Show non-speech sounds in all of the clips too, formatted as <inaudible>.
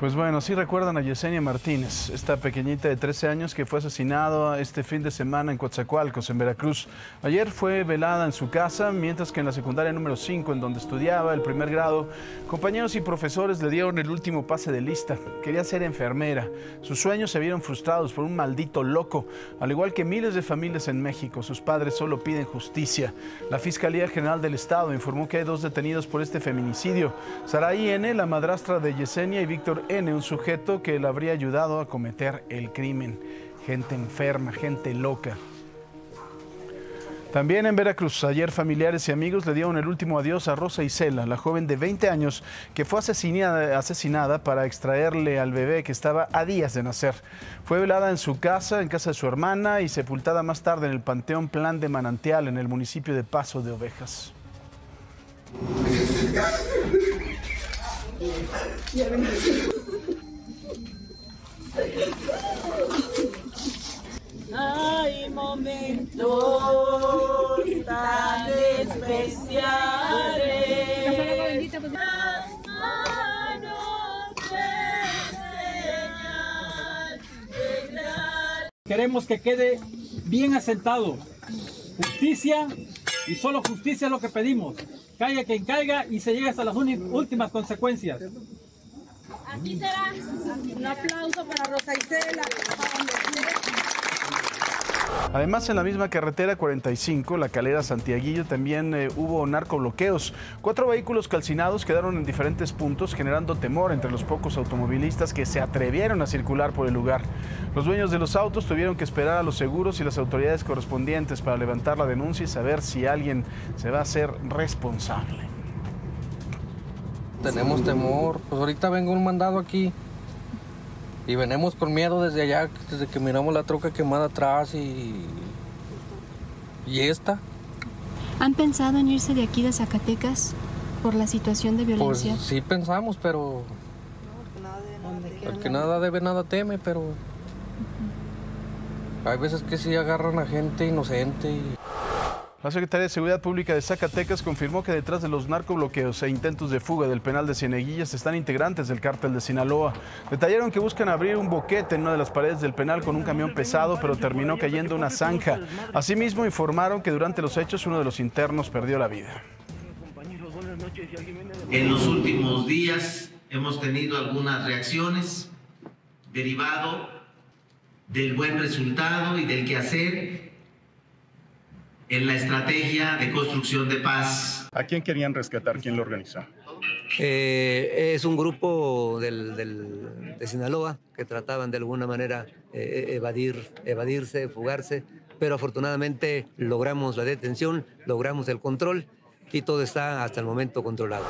Pues bueno, sí recuerdan a Yesenia Martínez, esta pequeñita de 13 años que fue asesinada este fin de semana en Coatzacoalcos, en Veracruz. Ayer fue velada en su casa, mientras que en la secundaria número 5, en donde estudiaba el primer grado, compañeros y profesores le dieron el último pase de lista. Quería ser enfermera. Sus sueños se vieron frustrados por un maldito loco. Al igual que miles de familias en México, sus padres solo piden justicia. La Fiscalía General del Estado informó que hay dos detenidos por este feminicidio. Saraí N., la madrastra de Yesenia, y Víctor Un sujeto que le habría ayudado a cometer el crimen. Gente enferma, gente loca. También en Veracruz, ayer familiares y amigos le dieron el último adiós a Rosa Isela, la joven de 20 años que fue asesinada, asesinada para extraerle al bebé que estaba a días de nacer. Fue velada en su casa, en casa de su hermana y sepultada más tarde en el Panteón Plan de Manantial en el municipio de Paso de Ovejas. Hay momentos tan especiales. Las manos de Queremos que quede bien asentado. Justicia y solo justicia es lo que pedimos. Caiga quien caiga y se llegue hasta las últimas consecuencias. Aquí será un aplauso para Rosa Isela. Además, en la misma carretera 45, la calera Santiaguillo, también eh, hubo narcobloqueos. Cuatro vehículos calcinados quedaron en diferentes puntos, generando temor entre los pocos automovilistas que se atrevieron a circular por el lugar. Los dueños de los autos tuvieron que esperar a los seguros y las autoridades correspondientes para levantar la denuncia y saber si alguien se va a hacer responsable. Tenemos temor. Pues ahorita vengo un mandado aquí. Y venimos con miedo desde allá, desde que miramos la troca quemada atrás y. ¿Y esta? ¿Han pensado en irse de aquí de Zacatecas por la situación de Pues violencia? sí pensamos, pero. El que nada debe, nada teme, pero. Hay veces que sí agarran a gente inocente y. La Secretaría de Seguridad Pública de Zacatecas confirmó que detrás de los narcobloqueos e intentos de fuga del penal de Cieneguillas están integrantes del cártel de Sinaloa. Detallaron que buscan abrir un boquete en una de las paredes del penal con un camión pesado, pero terminó cayendo una zanja. Asimismo, informaron que durante los hechos uno de los internos perdió la vida. En los últimos días hemos tenido algunas reacciones derivado del buen resultado y del quehacer en la estrategia de construcción de paz. ¿A quién querían rescatar? ¿Quién lo organizó? Eh, es un grupo del- del- de Sinaloa que trataban de alguna manera eh, evadir, evadirse, fugarse, pero afortunadamente logramos la detención, logramos el control y todo está hasta el momento controlado.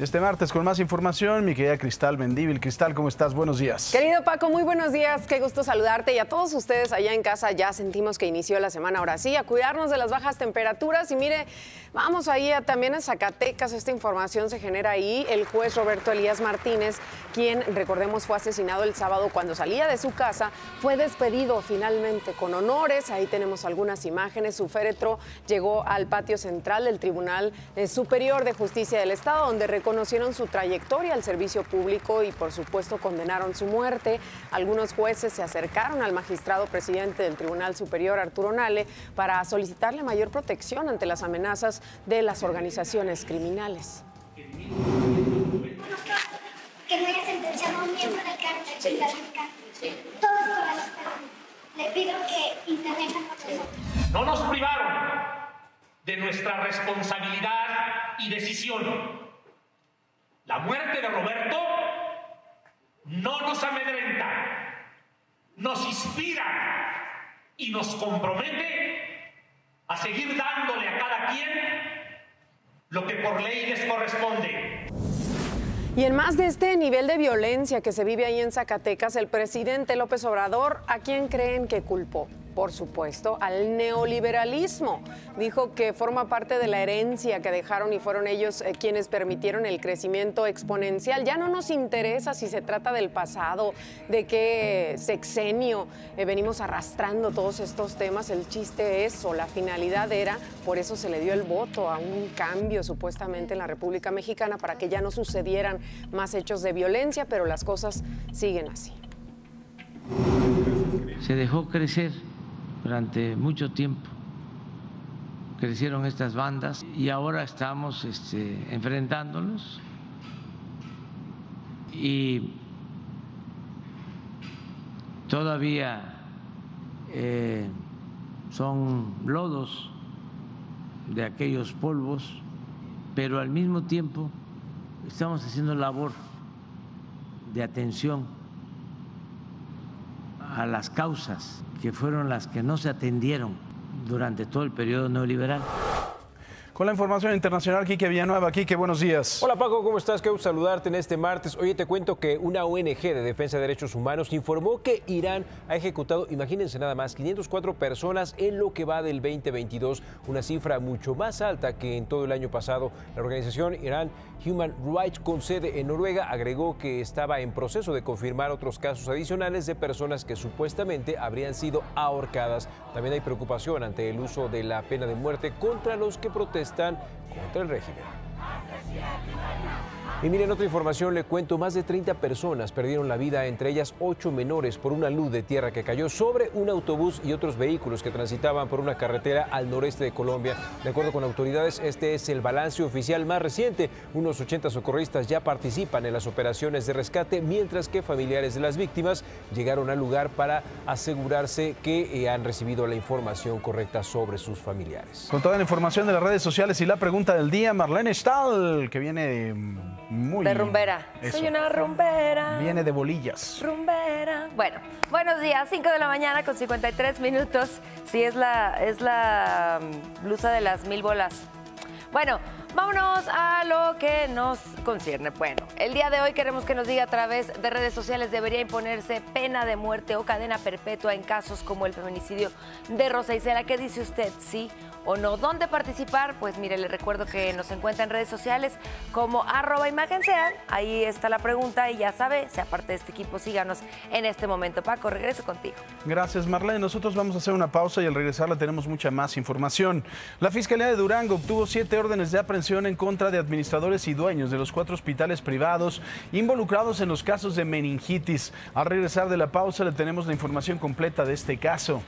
Este martes con más información, mi querida Cristal Mendíbil. Cristal, ¿cómo estás? Buenos días. Querido Paco, muy buenos días. Qué gusto saludarte. Y a todos ustedes allá en casa ya sentimos que inició la semana ahora sí, a cuidarnos de las bajas temperaturas. Y mire, vamos ahí también a Zacatecas. Esta información se genera ahí. El juez Roberto Elías Martínez, quien recordemos fue asesinado el sábado cuando salía de su casa, fue despedido finalmente con honores. Ahí tenemos algunas imágenes. Su féretro llegó al patio central del Tribunal eh, Superior de Justicia del Estado, donde reconocieron su trayectoria al servicio público y por supuesto condenaron su muerte. Algunos jueces se acercaron al magistrado presidente del Tribunal Superior, Arturo Nale, para solicitarle mayor protección ante las amenazas de las organizaciones criminales. que no haya sentenciado a un miembro del cártel Chilalanca. Todos por la. Le pido que intervengan con nosotros. No nos privaron de nuestra responsabilidad y decisión. La muerte de Roberto no nos amedrenta, nos inspira y nos compromete a seguir dándole a cada quien lo que por ley les corresponde. Y en más de este nivel de violencia que se vive ahí en Zacatecas, el presidente López Obrador, ¿a quién creen que culpó? Por supuesto, al neoliberalismo. Dijo que forma parte de la herencia que dejaron y fueron ellos eh, quienes permitieron el crecimiento exponencial. Ya no nos interesa si se trata del pasado, de qué sexenio eh, venimos arrastrando todos estos temas. El chiste es, o la finalidad era, por eso se le dio el voto a un cambio supuestamente en la República Mexicana para que ya no sucedieran más hechos de violencia, pero las cosas siguen así. Se dejó crecer durante mucho tiempo. Crecieron estas bandas y ahora estamos este, enfrentándolos y todavía eh, son lodos de aquellos polvos, pero al mismo tiempo estamos haciendo labor de atención a las causas que fueron las que no se atendieron durante todo el periodo neoliberal. Con la información internacional, Quique Villanueva. Quique, buenos días. Hola Paco, ¿cómo estás? Qué gusto saludarte en este martes. Oye, te cuento que una ONG de defensa de derechos humanos informó que Irán ha ejecutado, imagínense nada más, 504 personas en lo que va del 2022, una cifra mucho más alta que en todo el año pasado. La organización Irán Human Rights con sede en Noruega agregó que estaba en proceso de confirmar otros casos adicionales de personas que supuestamente habrían sido ahorcadas. También hay preocupación ante el uso de la pena de muerte contra los que protestan contra el régimen. Y miren, otra información le cuento, más de 30 personas perdieron la vida, entre ellas 8 menores, por una luz de tierra que cayó sobre un autobús y otros vehículos que transitaban por una carretera al noreste de Colombia. De acuerdo con autoridades, este es el balance oficial más reciente. Unos 80 socorristas ya participan en las operaciones de rescate, mientras que familiares de las víctimas llegaron al lugar para asegurarse que eh, han recibido la información correcta sobre sus familiares. Con toda la información de las redes sociales y la pregunta del día, Marlene Stahl, que viene muy... De rumbera. Eso. Soy una rumbera. Viene de bolillas. Rumbera. Bueno, buenos días, 5 de la mañana con 53 minutos. Sí, es la, es la mm, blusa de las mil bolas. Bueno, vámonos a lo que nos concierne. Bueno, el día de hoy queremos que nos diga a través de redes sociales, ¿debería imponerse pena de muerte o cadena perpetua en casos como el feminicidio de Rosa Isela? ¿Qué dice usted? ¿Sí o no? ¿Dónde participar? Pues mire, le recuerdo que nos encuentra en redes sociales como arroba. Ahí está la pregunta y ya sabe, sea parte de este equipo, síganos en este momento. Paco, regreso contigo. Gracias, Marlene. Nosotros vamos a hacer una pausa y al regresar la tenemos mucha más información. La Fiscalía de Durango obtuvo siete órdenes de aprehensión en contra de administradores y dueños de los cuatro hospitales privados involucrados en los casos de meningitis. Al regresar de la pausa le tenemos la información completa de este caso.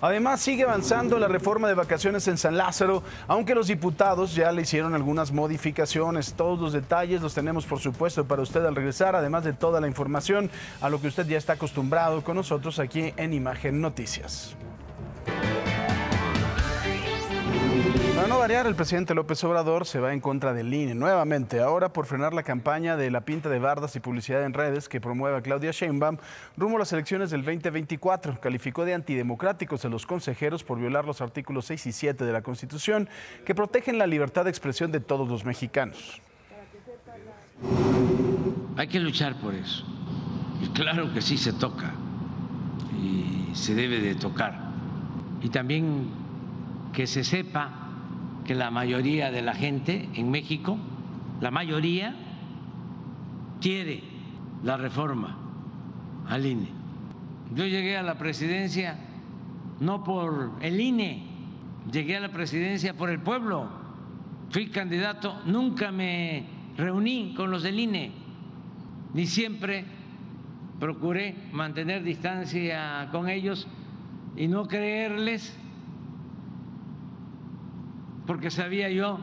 Además, sigue avanzando la reforma de vacaciones en San Lázaro, aunque los diputados ya le hicieron algunas modificaciones. Todos los detalles los tenemos, por supuesto, para usted al regresar, además de toda la información a lo que usted ya está acostumbrado con nosotros aquí en Imagen Noticias. Para no variar, el presidente López Obrador se va en contra del INE nuevamente, ahora por frenar la campaña de la pinta de bardas y publicidad en redes que promueve Claudia Sheinbaum rumbo a las elecciones del 2024. Calificó de antidemocráticos a los consejeros por violar los artículos 6 y 7 de la Constitución que protegen la libertad de expresión de todos los mexicanos. Hay que luchar por eso. Y claro que sí se toca y se debe de tocar. Y también que se sepa que la mayoría de la gente en México, la mayoría, quiere la reforma al INE. Yo llegué a la presidencia no por el INE, llegué a la presidencia por el pueblo. Fui candidato, nunca me reuní con los del INE, ni siempre procuré mantener distancia con ellos y no creerles porque sabía yo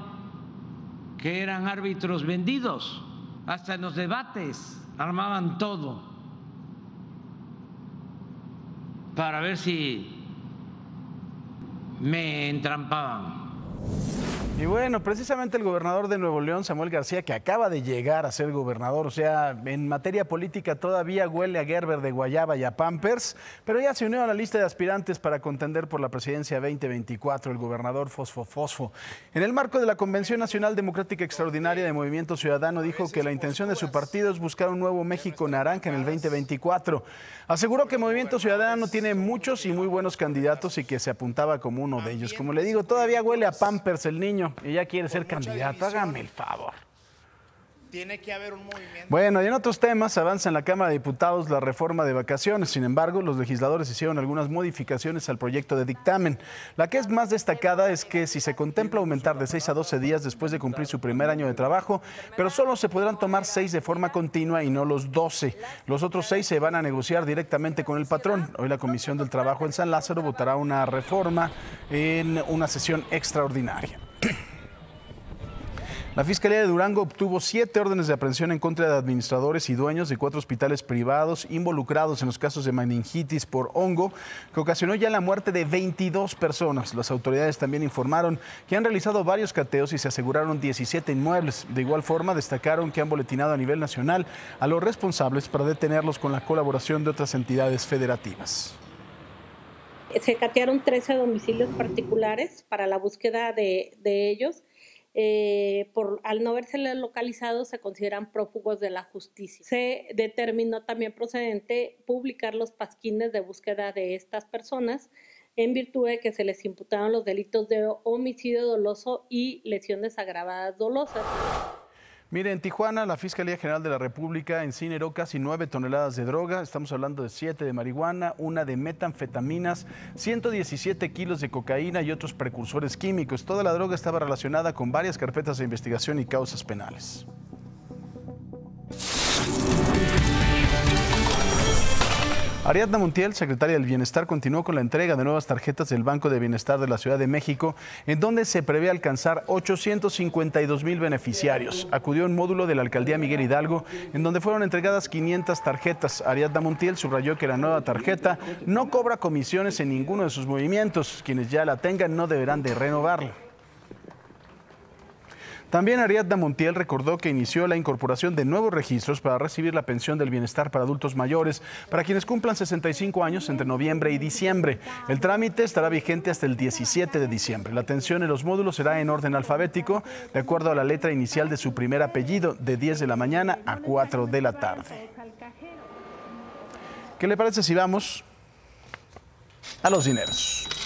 que eran árbitros vendidos, hasta en los debates armaban todo para ver si me entrampaban. Y bueno, precisamente el gobernador de Nuevo León, Samuel García, que acaba de llegar a ser gobernador, o sea, en materia política todavía huele a Gerber de Guayaba y a Pampers, pero ya se unió a la lista de aspirantes para contender por la presidencia 2024, el gobernador Fosfo Fosfo. En el marco de la Convención Nacional Democrática Extraordinaria de Movimiento Ciudadano, dijo que la intención de su partido es buscar un nuevo México naranja en el 2024. Aseguró que Movimiento Ciudadano tiene muchos y muy buenos candidatos y que se apuntaba como uno de ellos. Como le digo, todavía huele a Pampers el niño y ya quiere ser candidato. Hágame el favor. Tiene que haber un movimiento. Bueno, y en otros temas avanza en la Cámara de Diputados la reforma de vacaciones. Sin embargo, los legisladores hicieron algunas modificaciones al proyecto de dictamen. La que es más destacada es que si se contempla aumentar de 6 a 12 días después de cumplir su primer año de trabajo, pero solo se podrán tomar 6 de forma continua y no los 12. Los otros 6 se van a negociar directamente con el patrón. Hoy la Comisión del Trabajo en San Lázaro votará una reforma en una sesión extraordinaria. La Fiscalía de Durango obtuvo siete órdenes de aprehensión en contra de administradores y dueños de cuatro hospitales privados involucrados en los casos de meningitis por hongo, que ocasionó ya la muerte de 22 personas. Las autoridades también informaron que han realizado varios cateos y se aseguraron 17 inmuebles. De igual forma, destacaron que han boletinado a nivel nacional a los responsables para detenerlos con la colaboración de otras entidades federativas. Se catearon 13 domicilios particulares para la búsqueda de, de ellos eh, por, al no haberse localizado, se consideran prófugos de la justicia. Se determinó también procedente publicar los pasquines de búsqueda de estas personas en virtud de que se les imputaron los delitos de homicidio doloso y lesiones agravadas dolosas. Mire, en Tijuana, la Fiscalía General de la República incineró casi nueve toneladas de droga. Estamos hablando de siete de marihuana, una de metanfetaminas, 117 kilos de cocaína y otros precursores químicos. Toda la droga estaba relacionada con varias carpetas de investigación y causas penales. Ariadna Montiel, secretaria del Bienestar, continuó con la entrega de nuevas tarjetas del Banco de Bienestar de la Ciudad de México, en donde se prevé alcanzar 852 mil beneficiarios. Acudió un módulo de la alcaldía Miguel Hidalgo, en donde fueron entregadas 500 tarjetas. Ariadna Montiel subrayó que la nueva tarjeta no cobra comisiones en ninguno de sus movimientos. Quienes ya la tengan no deberán de renovarla. También Ariadna Montiel recordó que inició la incorporación de nuevos registros para recibir la pensión del bienestar para adultos mayores para quienes cumplan 65 años entre noviembre y diciembre. El trámite estará vigente hasta el 17 de diciembre. La atención en los módulos será en orden alfabético, de acuerdo a la letra inicial de su primer apellido, de 10 de la mañana a 4 de la tarde. ¿Qué le parece si vamos a los dineros?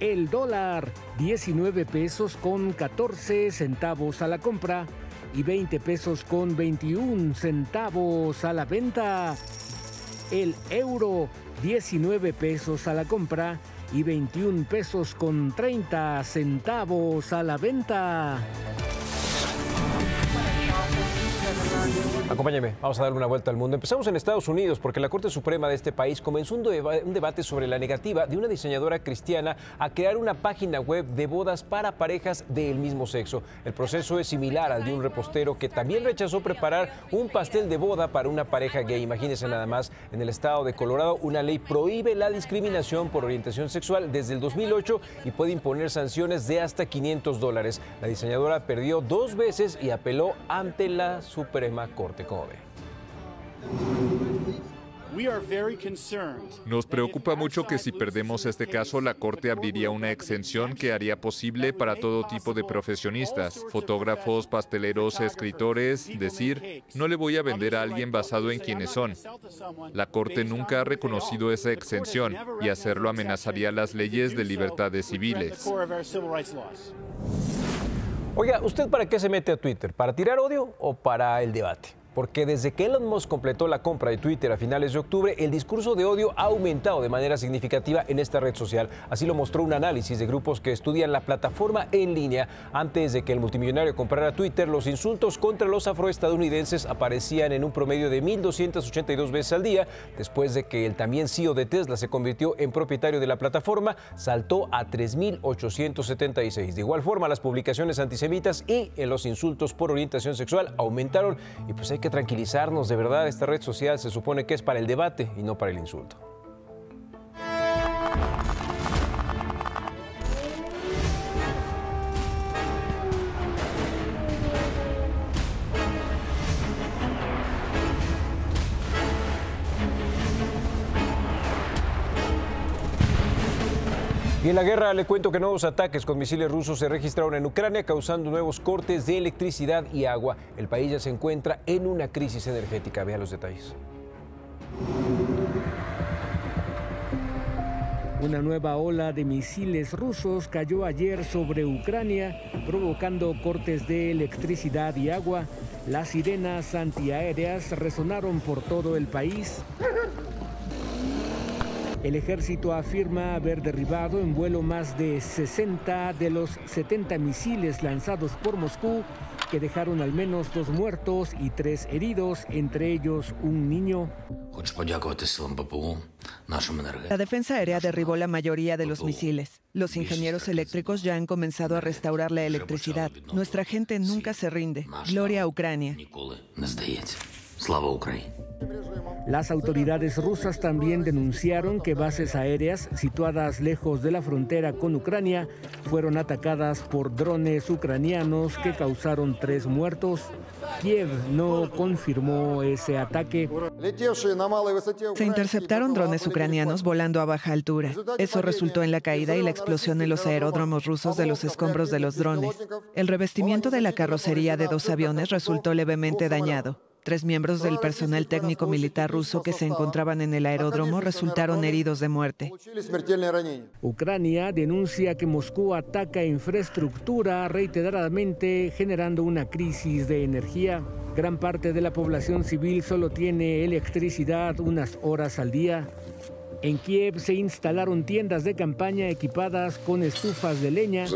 El dólar 19 pesos con 14 centavos a la compra y 20 pesos con 21 centavos a la venta. El euro 19 pesos a la compra y 21 pesos con 30 centavos a la venta. Acompáñame, vamos a darle una vuelta al mundo. Empezamos en Estados Unidos porque la Corte Suprema de este país comenzó un, un, debate sobre la negativa de una diseñadora cristiana a crear una página web de bodas para parejas del mismo sexo. El proceso es similar al de un repostero que también rechazó preparar un pastel de boda para una pareja gay. Imagínense nada más, en el estado de Colorado una ley prohíbe la discriminación por orientación sexual desde el 2008 y puede imponer sanciones de hasta 500 dólares. La diseñadora perdió dos veces y apeló ante la Suprema Corte. ¿Cómo ve? Nos preocupa mucho que si perdemos este caso, la Corte abriría una exención que haría posible para todo tipo de profesionistas, fotógrafos, pasteleros, escritores, decir, no le voy a vender a alguien basado en quiénes son. La Corte nunca ha reconocido esa exención y hacerlo amenazaría las leyes de libertades civiles. Oiga, ¿usted para qué se mete a Twitter? ¿Para tirar odio o para el debate? Porque desde que Elon Musk completó la compra de Twitter a finales de octubre, el discurso de odio ha aumentado de manera significativa en esta red social. Así lo mostró un análisis de grupos que estudian la plataforma en línea. Antes de que el multimillonario comprara Twitter, los insultos contra los afroestadounidenses aparecían en un promedio de 1.282 veces al día. Después de que el también CEO de Tesla se convirtió en propietario de la plataforma, saltó a 3.876. De igual forma, las publicaciones antisemitas y en los insultos por orientación sexual aumentaron y pues hay tranquilizarnos, de verdad, esta red social se supone que es para el debate y no para el insulto. Y en la guerra le cuento que nuevos ataques con misiles rusos se registraron en Ucrania causando nuevos cortes de electricidad y agua. El país ya se encuentra en una crisis energética. Vea los detalles. Una nueva ola de misiles rusos cayó ayer sobre Ucrania, provocando cortes de electricidad y agua. Las sirenas antiaéreas resonaron por todo el país. El ejército afirma haber derribado en vuelo más de 60 de los 70 misiles lanzados por Moscú, que dejaron al menos dos muertos y tres heridos, entre ellos un niño. La defensa aérea derribó la mayoría de los misiles. Los ingenieros eléctricos ya han comenzado a restaurar la electricidad. Nuestra gente nunca se rinde. Gloria a Ucrania. Las autoridades rusas también denunciaron que bases aéreas situadas lejos de la frontera con Ucrania fueron atacadas por drones ucranianos que causaron tres muertos. Kiev no confirmó ese ataque. Se interceptaron drones ucranianos volando a baja altura. Eso resultó en la caída y la explosión en los aeródromos rusos de los escombros de los drones. El revestimiento de la carrocería de dos aviones resultó levemente dañado. Tres miembros del personal técnico militar ruso que se encontraban en el aeródromo resultaron heridos de muerte. Ucrania denuncia que Moscú ataca infraestructura reiteradamente generando una crisis de energía. Gran parte de la población civil solo tiene electricidad unas horas al día. En Kiev se instalaron tiendas de campaña equipadas con estufas de leña.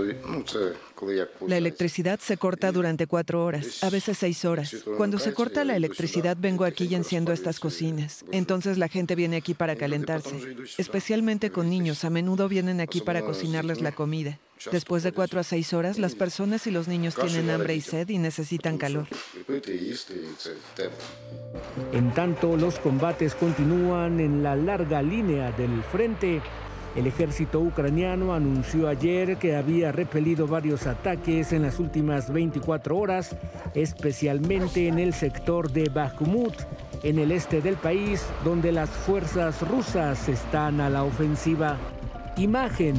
La electricidad se corta durante cuatro horas, a veces seis horas. Cuando se corta la electricidad vengo aquí y enciendo estas cocinas. Entonces la gente viene aquí para calentarse, especialmente con niños. A menudo vienen aquí para cocinarles la comida. Después de cuatro a seis horas, las personas y los niños tienen hambre y sed y necesitan calor. En tanto, los combates continúan en la larga línea del frente. El ejército ucraniano anunció ayer que había repelido varios ataques en las últimas 24 horas, especialmente en el sector de Bakhmut, en el este del país, donde las fuerzas rusas están a la ofensiva. Imagen.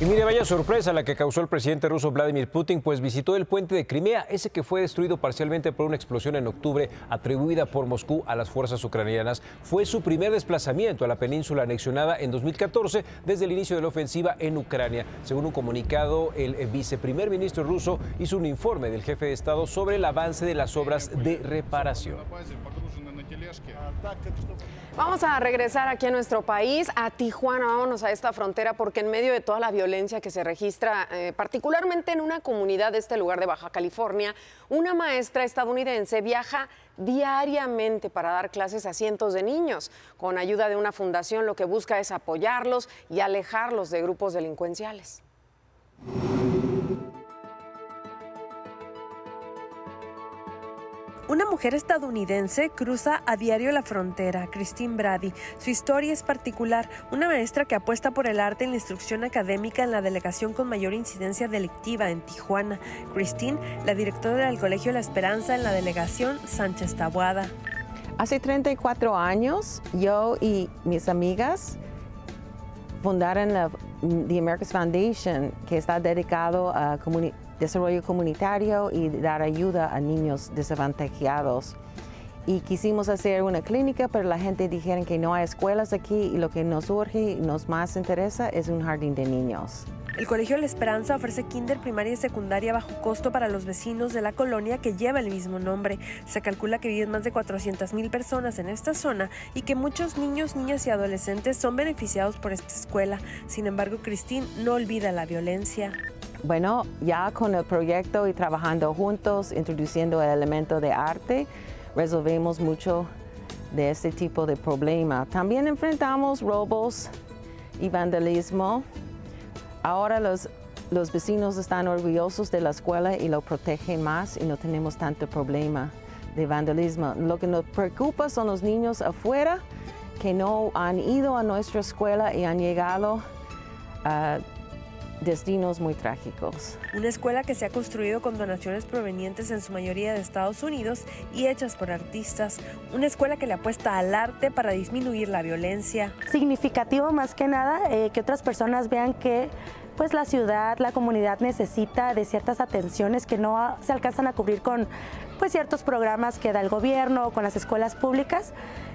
Y mire, vaya sorpresa la que causó el presidente ruso Vladimir Putin, pues visitó el puente de Crimea, ese que fue destruido parcialmente por una explosión en octubre atribuida por Moscú a las fuerzas ucranianas. Fue su primer desplazamiento a la península anexionada en 2014 desde el inicio de la ofensiva en Ucrania. Según un comunicado, el viceprimer ministro ruso hizo un informe del jefe de Estado sobre el avance de las obras de reparación. Vamos a regresar aquí a nuestro país, a Tijuana, vámonos a esta frontera, porque en medio de toda la violencia que se registra, eh, particularmente en una comunidad de este lugar de Baja California, una maestra estadounidense viaja diariamente para dar clases a cientos de niños. Con ayuda de una fundación lo que busca es apoyarlos y alejarlos de grupos delincuenciales. Una mujer estadounidense cruza a diario la frontera, Christine Brady. Su historia es particular, una maestra que apuesta por el arte en la instrucción académica en la delegación con mayor incidencia delictiva en Tijuana. Christine, la directora del Colegio La Esperanza en la delegación Sánchez Tabuada. Hace 34 años, yo y mis amigas fundaron la The Americas Foundation, que está dedicado a comunidad desarrollo comunitario y dar ayuda a niños desavantajados. Y quisimos hacer una clínica, pero la gente dijeron que no hay escuelas aquí y lo que nos urge y nos más interesa es un jardín de niños. El Colegio La Esperanza ofrece kinder, primaria y secundaria bajo costo para los vecinos de la colonia que lleva el mismo nombre. Se calcula que viven más de 400 mil personas en esta zona y que muchos niños, niñas y adolescentes son beneficiados por esta escuela. Sin embargo, Christine no olvida la violencia. Bueno, ya con el proyecto y trabajando juntos, introduciendo el elemento de arte, resolvemos mucho de este tipo de problema. También enfrentamos robos y vandalismo. Ahora los, los vecinos están orgullosos de la escuela y lo protegen más y no tenemos tanto problema de vandalismo. Lo que nos preocupa son los niños afuera que no han ido a nuestra escuela y han llegado a destinos muy trágicos. Una escuela que se ha construido con donaciones provenientes en su mayoría de Estados Unidos y hechas por artistas. Una escuela que le apuesta al arte para disminuir la violencia. Significativo más que nada eh, que otras personas vean que pues la ciudad, la comunidad necesita de ciertas atenciones que no se alcanzan a cubrir con pues ciertos programas que da el gobierno con las escuelas públicas.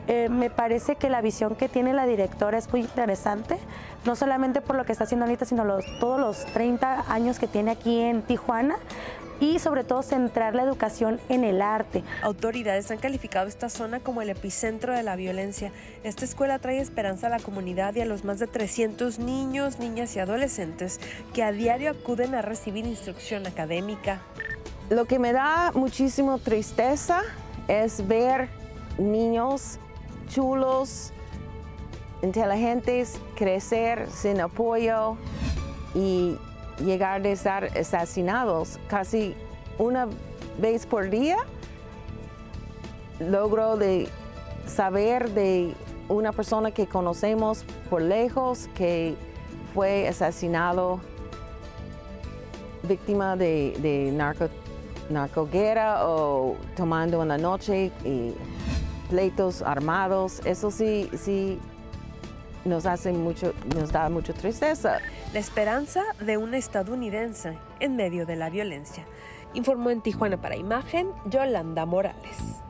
Eh, me parece que la visión que tiene la directora es muy interesante, no solamente por lo que está haciendo ahorita, sino todos los 30 años que tiene aquí en Tijuana y sobre todo centrar la educación en el arte. Autoridades han calificado esta zona como el epicentro de la violencia. Esta escuela trae esperanza a la comunidad y a los más de 300 niños, niñas y adolescentes que a diario acuden a recibir instrucción académica. Lo que me da muchísimo tristeza es ver niños chulos, inteligentes, crecer sin apoyo y llegar a estar asesinados casi una vez por día. Logro de saber de una persona que conocemos por lejos que fue asesinado víctima de, de narcoguerra o tomando una noche y pleitos armados, eso sí, sí nos hace mucho, nos da mucha tristeza. La esperanza de una estadounidense en medio de la violencia. Informó en Tijuana para Imagen Yolanda Morales.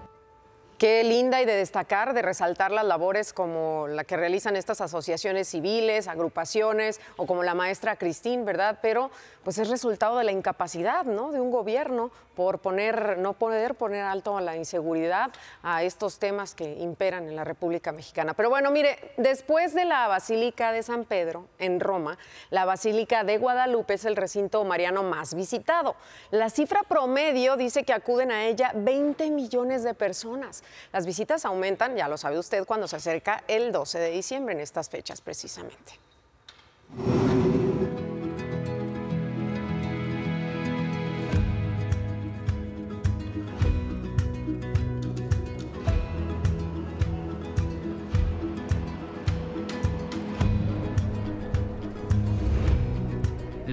Qué linda y de destacar, de resaltar las labores como la que realizan estas asociaciones civiles, agrupaciones o como la maestra Cristín, ¿verdad? Pero pues es resultado de la incapacidad, ¿no? De un gobierno por poner, no poder poner alto a la inseguridad, a estos temas que imperan en la República Mexicana. Pero bueno, mire, después de la Basílica de San Pedro en Roma, la Basílica de Guadalupe es el recinto mariano más visitado. La cifra promedio dice que acuden a ella 20 millones de personas. Las visitas aumentan, ya lo sabe usted, cuando se acerca el 12 de diciembre, en estas fechas precisamente.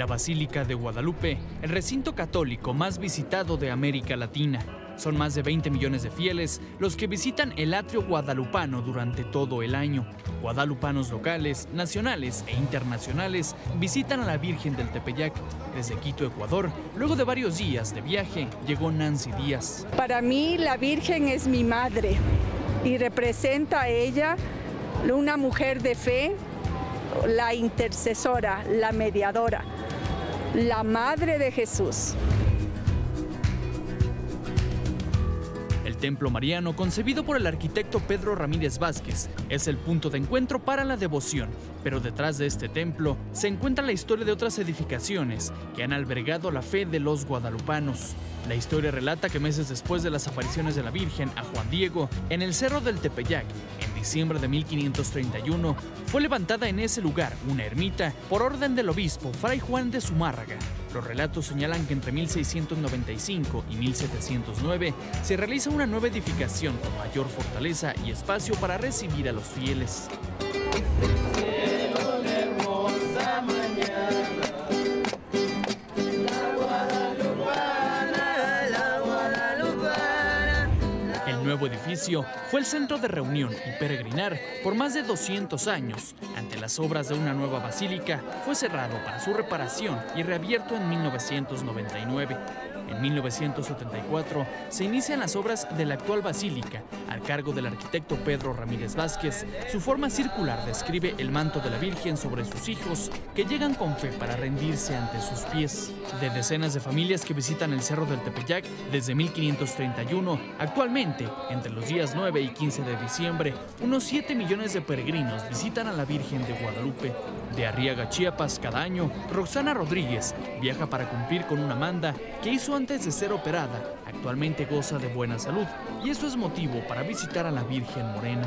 La Basílica de Guadalupe, el recinto católico más visitado de América Latina. Son más de 20 millones de fieles los que visitan el atrio guadalupano durante todo el año. Guadalupanos locales, nacionales e internacionales visitan a la Virgen del Tepeyac. Desde Quito, Ecuador, luego de varios días de viaje, llegó Nancy Díaz. Para mí la Virgen es mi madre y representa a ella una mujer de fe, la intercesora, la mediadora, la madre de Jesús. El templo mariano, concebido por el arquitecto Pedro Ramírez Vázquez, es el punto de encuentro para la devoción, pero detrás de este templo se encuentra la historia de otras edificaciones que han albergado la fe de los guadalupanos. La historia relata que meses después de las apariciones de la Virgen a Juan Diego en el Cerro del Tepeyac, en diciembre de 1531, fue levantada en ese lugar una ermita por orden del obispo Fray Juan de Zumárraga. Los relatos señalan que entre 1695 y 1709 se realiza una nueva edificación con mayor fortaleza y espacio para recibir a los fieles. Nuevo edificio fue el centro de reunión y peregrinar por más de 200 años. Ante las obras de una nueva basílica, fue cerrado para su reparación y reabierto en 1999. En 1974 se inician las obras de la actual basílica, al cargo del arquitecto Pedro Ramírez Vázquez. Su forma circular describe el manto de la Virgen sobre sus hijos, que llegan con fe para rendirse ante sus pies. De decenas de familias que visitan el Cerro del Tepeyac desde 1531, actualmente, entre los días 9 y 15 de diciembre, unos 7 millones de peregrinos visitan a la Virgen de Guadalupe. De Arriaga, Chiapas, cada año, Roxana Rodríguez viaja para cumplir con una manda que hizo antes de ser operada, actualmente goza de buena salud y eso es motivo para visitar a la Virgen Morena.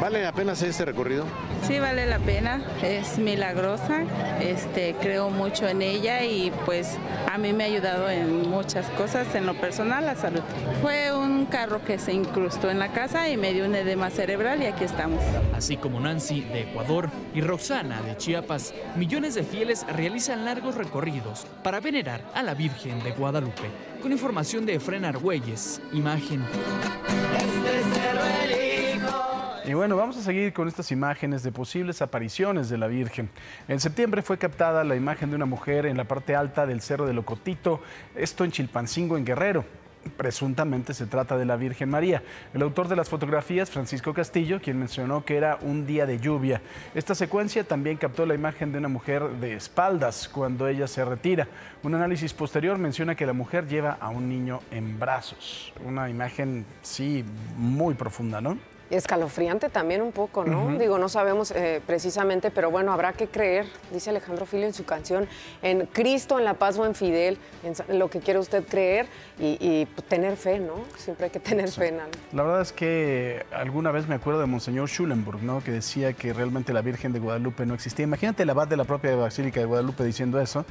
¿Vale la pena hacer este recorrido? Sí, vale la pena, es milagrosa, este, creo mucho en ella y pues a mí me ha ayudado en muchas cosas, en lo personal, la salud. Fue un carro que se incrustó en la casa y me dio un edema cerebral y aquí estamos. Así como Nancy de Ecuador y Roxana de Chiapas, millones de fieles realizan largos recorridos para venerar a la Virgen de Guadalupe. Con información de Efren Argüelles, imagen. Y bueno, vamos a seguir con estas imágenes de posibles apariciones de la Virgen. En septiembre fue captada la imagen de una mujer en la parte alta del Cerro de Locotito, esto en Chilpancingo, en Guerrero. Presuntamente se trata de la Virgen María. El autor de las fotografías, Francisco Castillo, quien mencionó que era un día de lluvia. Esta secuencia también captó la imagen de una mujer de espaldas cuando ella se retira. Un análisis posterior menciona que la mujer lleva a un niño en brazos. Una imagen, sí, muy profunda, ¿no? Escalofriante también un poco, ¿no? Digo, no sabemos eh, precisamente, pero bueno, habrá que creer, dice Alejandro Filio en su canción, en Cristo, en la paz o en Fidel, en lo que quiere usted creer y, y, pues, tener fe, ¿no? Siempre hay que tener fe en algo. La verdad es que alguna vez me acuerdo de Monseñor Schulenburg, ¿no? que decía que realmente la Virgen de Guadalupe no existía. Imagínate el abad de la propia Basílica de Guadalupe diciendo eso,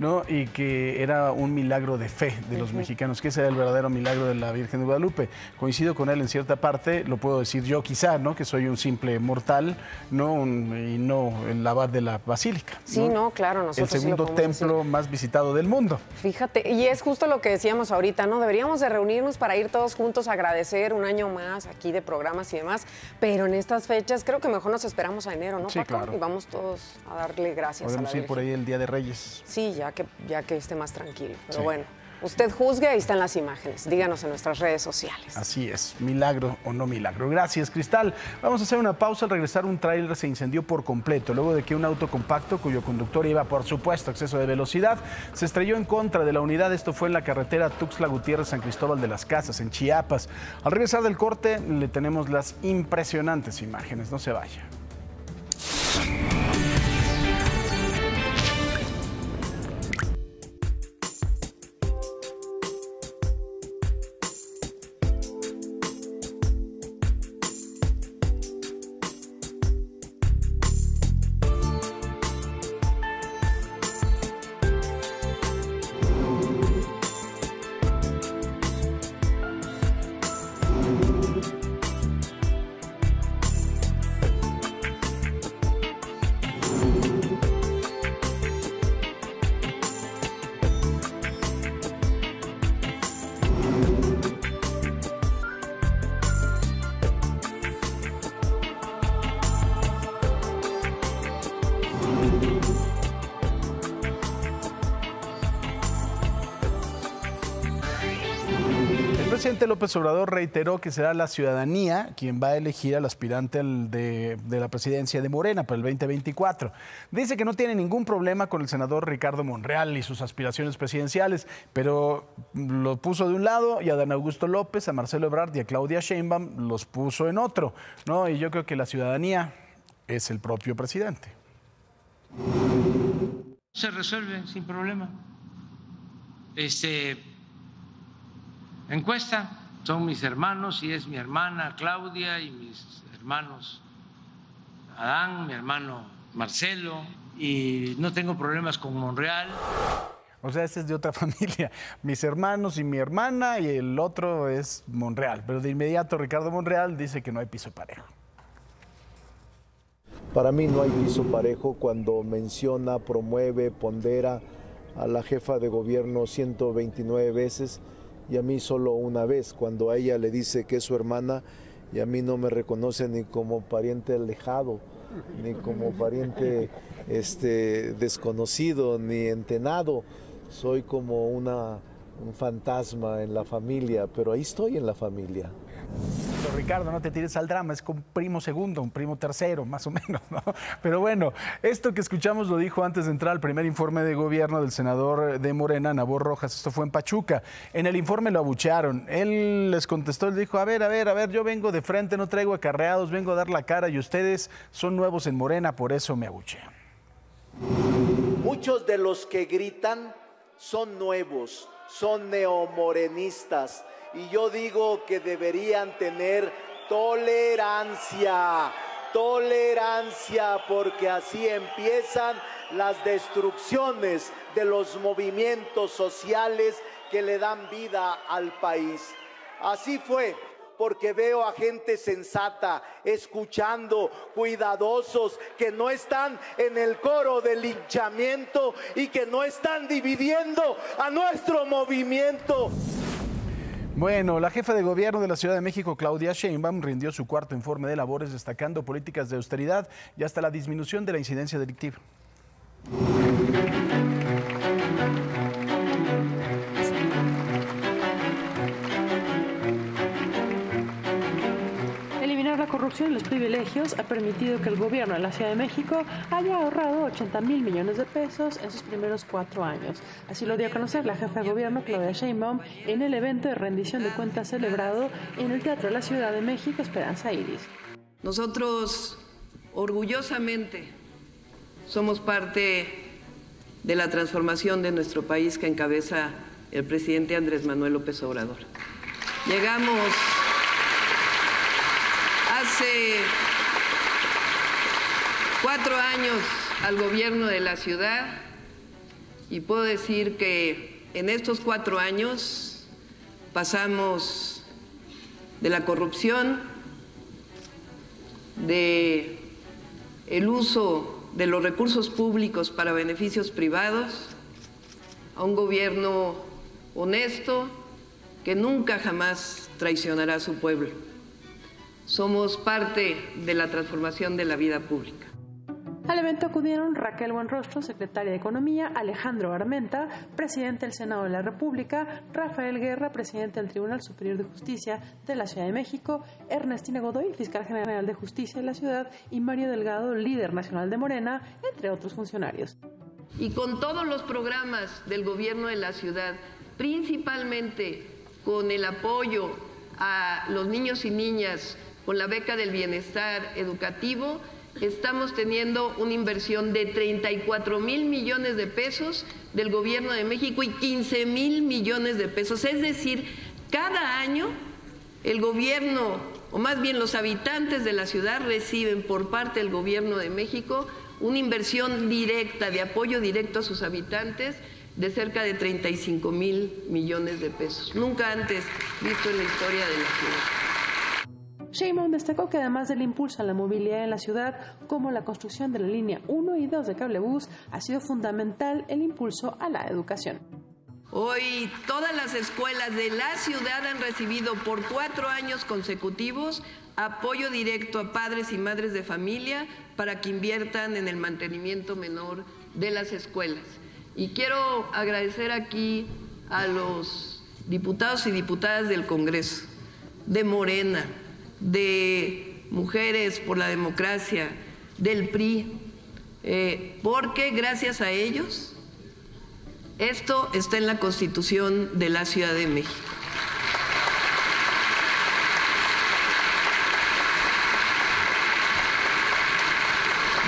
¿no? y que era un milagro de fe de los mexicanos, que ese era el verdadero milagro de la Virgen de Guadalupe. Coincido con él en cierta parte, lo puedo decir yo quizá, ¿no? que soy un simple mortal ¿no? Un- y no el abad de la Basílica. Sí, no, claro, nosotros El sí lo segundo templo más visitado del mundo. Fíjate, y es justo lo que decíamos ahorita, ¿no? Deberíamos de reunirnos para ir todos juntos a agradecer un año más aquí de programas y demás, pero en estas fechas creo que mejor nos esperamos a enero, ¿no, Sí, Paco? claro. Y vamos todos a darle gracias a Podemos la ir por ahí el Día de Reyes. Sí, ya que, ya que esté más tranquilo. Pero Sí. bueno, usted juzgue, ahí están las imágenes. Díganos en nuestras redes sociales. Así es, milagro o no milagro. Gracias, Cristal. Vamos a hacer una pausa. Al regresar, un tráiler se incendió por completo, luego de que un auto compacto, cuyo conductor iba, por supuesto, exceso de velocidad, se estrelló en contra de la unidad. Esto fue en la carretera Tuxtla Gutiérrez, San Cristóbal de las Casas, en Chiapas. Al regresar del corte, le tenemos las impresionantes imágenes. No se vaya. López Obrador reiteró que será la ciudadanía quien va a elegir al aspirante de la presidencia de Morena para el 2024. Dice que no tiene ningún problema con el senador Ricardo Monreal y sus aspiraciones presidenciales, pero lo puso de un lado y a Dan Augusto López, a Marcelo Ebrard y a Claudia Sheinbaum los puso en otro. ¿no? Y yo creo que la ciudadanía es el propio presidente. Se resuelve sin problema. Este, encuesta, son mis hermanos y es mi hermana Claudia y mis hermanos Adán, mi hermano Marcelo, y no tengo problemas con Monreal. O sea, este es de otra <laughs> familia. Mis hermanos y mi hermana y el otro es Monreal. Pero de inmediato Ricardo Monreal dice que no hay piso parejo. Para mí no hay piso parejo cuando menciona, promueve, pondera a la jefa de gobierno 129 veces y a mí solo una vez, cuando a ella le dice que es su hermana y a mí no me reconoce ni como pariente alejado, ni como pariente este, desconocido, ni entenado. Soy como una, un fantasma en la familia, pero ahí estoy en la familia. Ricardo, no te tires al drama, es con primo segundo, un primo tercero, más o <laughs> menos, ¿no? Pero bueno, esto que escuchamos lo dijo antes de entrar al primer informe de gobierno del senador de Morena, Nabor Rojas, esto fue en Pachuca. En el informe lo abuchearon. Él les contestó, él dijo, a ver, a ver, a ver, yo vengo de frente, no traigo acarreados, vengo a dar la cara y ustedes son nuevos en Morena, por eso me abuchean. Muchos de los que gritan son nuevos, son neomorenistas. Y yo digo que deberían tener tolerancia, tolerancia, porque así empiezan las destrucciones de los movimientos sociales que le dan vida al país. Así fue porque veo a gente sensata, escuchando, cuidadosos, que no están en el coro del linchamiento y que no están dividiendo a nuestro movimiento. Bueno, la jefa de gobierno de la Ciudad de México, Claudia Sheinbaum, rindió su cuarto informe de labores destacando políticas de austeridad y hasta la disminución de la incidencia delictiva. Y los privilegios ha permitido que el gobierno de la Ciudad de México haya ahorrado 80 mil millones de pesos en sus primeros cuatro años. Así lo dio a conocer la jefa de gobierno Claudia Sheinbaum en el evento de rendición de cuentas celebrado en el Teatro de la Ciudad de México Esperanza Iris. Nosotros orgullosamente somos parte de la transformación de nuestro país que encabeza el presidente Andrés Manuel López Obrador. Llegamos hace cuatro años al gobierno de la ciudad y puedo decir que en estos cuatro años pasamos de la corrupción, de el uso de los recursos públicos para beneficios privados a un gobierno honesto que nunca jamás traicionará a su pueblo somos parte de la transformación de la vida pública. Al evento acudieron Raquel Buenrostro, secretaria de Economía, Alejandro Armenta, presidente del Senado de la República, Rafael Guerra, presidente del Tribunal Superior de Justicia de la Ciudad de México, Ernestina Godoy, fiscal general de Justicia de la ciudad, y Mario Delgado, líder nacional de Morena, entre otros funcionarios. Y con todos los programas del gobierno de la ciudad, principalmente con el apoyo a los niños y niñas con la beca del bienestar educativo, estamos teniendo una inversión de 34 mil millones de pesos del gobierno de México y 15 mil millones de pesos. Es decir, cada año el gobierno, o más bien los habitantes de la ciudad, reciben por parte del gobierno de México una inversión directa, de apoyo directo a sus habitantes, de cerca de 35 mil millones de pesos. Nunca antes visto en la historia de la ciudad. Sheinbaum destacó que además del impulso a la movilidad en la ciudad, como la construcción de la línea 1 y 2 de cablebús, ha sido fundamental el impulso a la educación. Hoy todas las escuelas de la ciudad han recibido por cuatro años consecutivos apoyo directo a padres y madres de familia para que inviertan en el mantenimiento menor de las escuelas. Y quiero agradecer aquí a los diputados y diputadas del Congreso, de Morena, de Mujeres por la Democracia, del PRI, eh, porque gracias a ellos esto está en la Constitución de la Ciudad de México.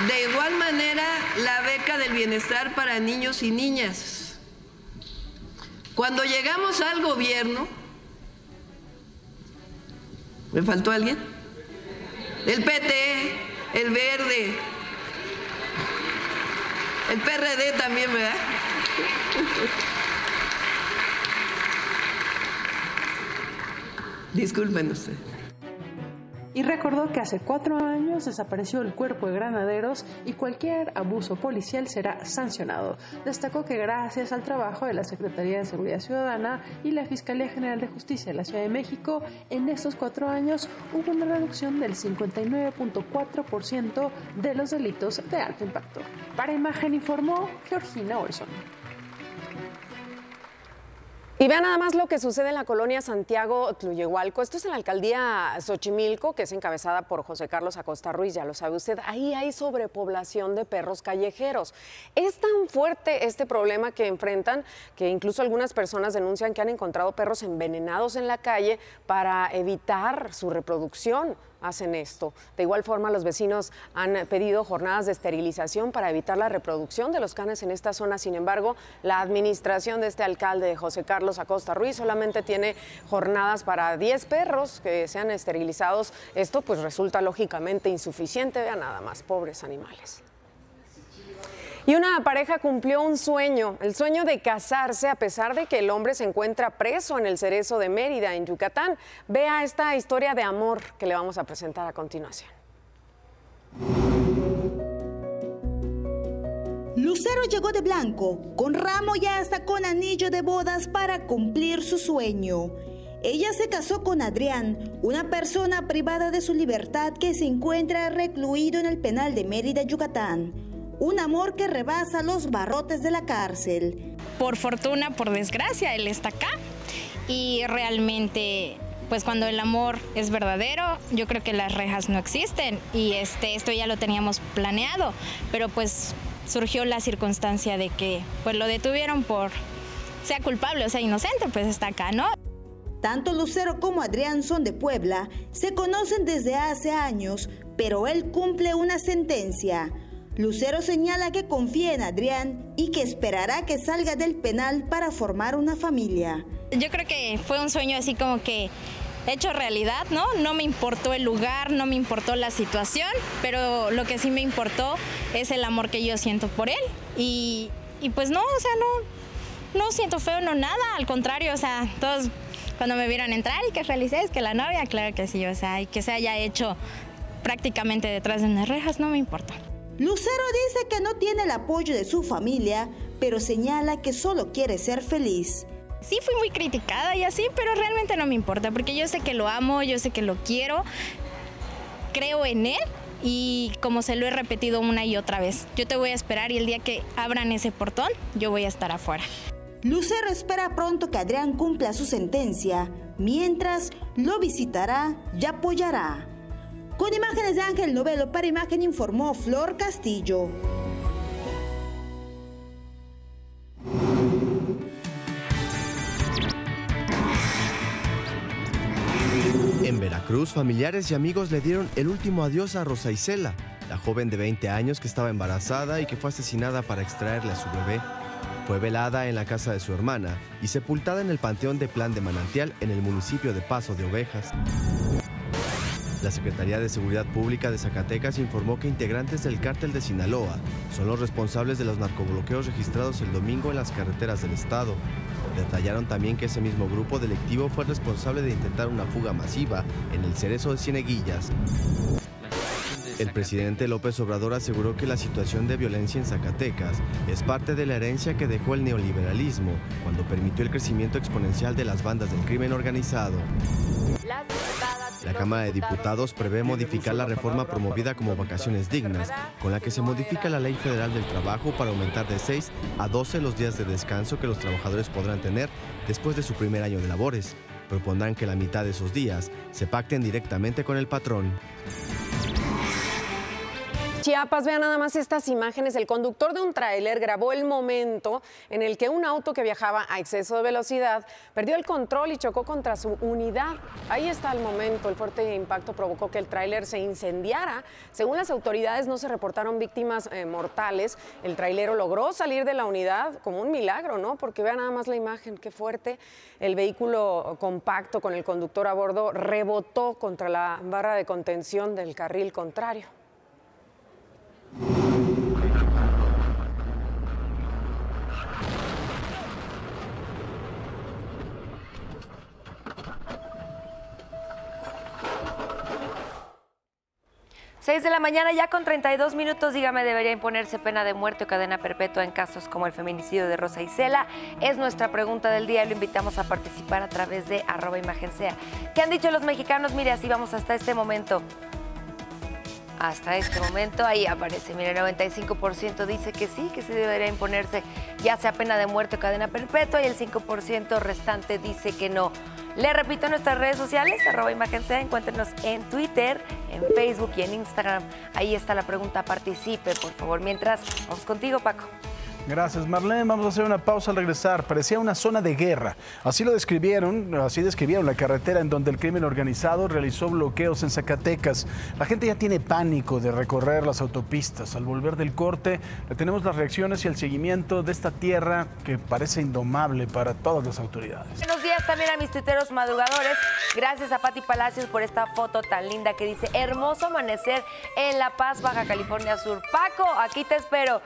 De igual manera, la beca del bienestar para niños y niñas. Cuando llegamos al gobierno, ¿Me faltó alguien? El PT, el Verde, el PRD también, ¿verdad? Disculpen ustedes y recordó que hace cuatro años desapareció el cuerpo de granaderos y cualquier abuso policial será sancionado. Destacó que gracias al trabajo de la Secretaría de Seguridad Ciudadana y la Fiscalía General de Justicia de la Ciudad de México, en estos cuatro años hubo una reducción del 59.4% de los delitos de alto impacto. Para Imagen informó Georgina Olson. Y vean nada más lo que sucede en la colonia Santiago Tluyehualco. Esto es en la alcaldía Xochimilco, que es encabezada por José Carlos Acosta Ruiz, ya lo sabe usted. Ahí hay sobrepoblación de perros callejeros. Es tan fuerte este problema que enfrentan que incluso algunas personas denuncian que han encontrado perros envenenados en la calle para evitar su reproducción. Hacen esto. De igual forma, los vecinos han pedido jornadas de esterilización para evitar la reproducción de los canes en esta zona. Sin embargo, la administración de este alcalde, José Carlos Acosta Ruiz, solamente tiene jornadas para 10 perros que sean esterilizados. Esto pues resulta lógicamente insuficiente. Vean nada más, pobres animales. Y una pareja cumplió un sueño, el sueño de casarse a pesar de que el hombre se encuentra preso en el cerezo de Mérida, en Yucatán. Vea esta historia de amor que le vamos a presentar a continuación. Lucero llegó de blanco, con ramo y hasta con anillo de bodas para cumplir su sueño. Ella se casó con Adrián, una persona privada de su libertad que se encuentra recluido en el penal de Mérida, Yucatán un amor que rebasa los barrotes de la cárcel. Por fortuna, por desgracia, él está acá y realmente pues cuando el amor es verdadero, yo creo que las rejas no existen y este esto ya lo teníamos planeado, pero pues surgió la circunstancia de que pues lo detuvieron por sea culpable o sea inocente, pues está acá, ¿no? Tanto Lucero como Adrián son de Puebla, se conocen desde hace años, pero él cumple una sentencia. Lucero señala que confía en Adrián y que esperará que salga del penal para formar una familia. Yo creo que fue un sueño así como que hecho realidad, ¿no? No me importó el lugar, no me importó la situación, pero lo que sí me importó es el amor que yo siento por él. Y, pues no, o sea, no, no siento feo, no nada, al contrario, o sea, todos cuando me vieron entrar y que felices, que la novia, claro que sí, o sea, y que se haya hecho prácticamente detrás de unas rejas, no me importa. Lucero dice que no tiene el apoyo de su familia, pero señala que solo quiere ser feliz. Sí, fui muy criticada y así, pero realmente no me importa, porque yo sé que lo amo, yo sé que lo quiero, creo en él y como se lo he repetido una y otra vez, yo te voy a esperar y el día que abran ese portón, yo voy a estar afuera. Lucero espera pronto que Adrián cumpla su sentencia, mientras lo visitará y apoyará. Con imágenes de Ángel Novelo para Imagen informó Flor Castillo. En Veracruz, familiares y amigos le dieron el último adiós a Rosa Isela, la joven de 20 años que estaba embarazada y que fue asesinada para extraerle a su bebé. Fue velada en la casa de su hermana y sepultada en el Panteón de Plan de Manantial en el municipio de Paso de Ovejas. La Secretaría de Seguridad Pública de Zacatecas informó que integrantes del cártel de Sinaloa son los responsables de los narcobloqueos registrados el domingo en las carreteras del estado. Detallaron también que ese mismo grupo delictivo fue responsable de intentar una fuga masiva en el cerezo de Cieneguillas. El presidente López Obrador aseguró que la situación de violencia en Zacatecas es parte de la herencia que dejó el neoliberalismo cuando permitió el crecimiento exponencial de las bandas del crimen organizado. La Cámara de Diputados prevé modificar la reforma promovida como vacaciones dignas, con la que se modifica la Ley Federal del Trabajo para aumentar de 6 a 12 los días de descanso que los trabajadores podrán tener después de su primer año de labores. Propondrán que la mitad de esos días se pacten directamente con el patrón. Chiapas, vean nada más estas imágenes. El conductor de un tráiler grabó el momento en el que un auto que viajaba a exceso de velocidad perdió el control y chocó contra su unidad. Ahí está el momento. El fuerte impacto provocó que el tráiler se incendiara. Según las autoridades, no se reportaron víctimas eh, mortales. El trailero logró salir de la unidad como un milagro, ¿no? Porque vean nada más la imagen, qué fuerte. El vehículo compacto con el conductor a bordo rebotó contra la barra de contención del carril contrario. Seis de la mañana ya con 32 minutos, dígame, ¿debería imponerse pena de muerte o cadena perpetua en casos como el feminicidio de Rosa Isela? Es nuestra pregunta del día, lo invitamos a participar a través de arroba. ¿Qué han dicho los mexicanos? Mire, así vamos hasta este momento hasta este momento. Ahí aparece, mire, el 95% dice que sí, que sí debería imponerse ya sea pena de muerte o cadena perpetua y el 5% restante dice que no. Le repito nuestras redes sociales, arroba imagen encuéntrenos en Twitter, en Facebook y en Instagram. Ahí está la pregunta, participe, por favor. Mientras, vamos contigo, Paco. Gracias, Marlene. Vamos a hacer una pausa al regresar. Parecía una zona de guerra. Así lo describieron, así describieron la carretera en donde el crimen organizado realizó bloqueos en Zacatecas. La gente ya tiene pánico de recorrer las autopistas. Al volver del corte, tenemos las reacciones y el seguimiento de esta tierra que parece indomable para todas las autoridades. Buenos días también a mis tuiteros madrugadores. Gracias a Pati Palacios por esta foto tan linda que dice hermoso amanecer en La Paz, Baja California Sur. Paco, aquí te espero.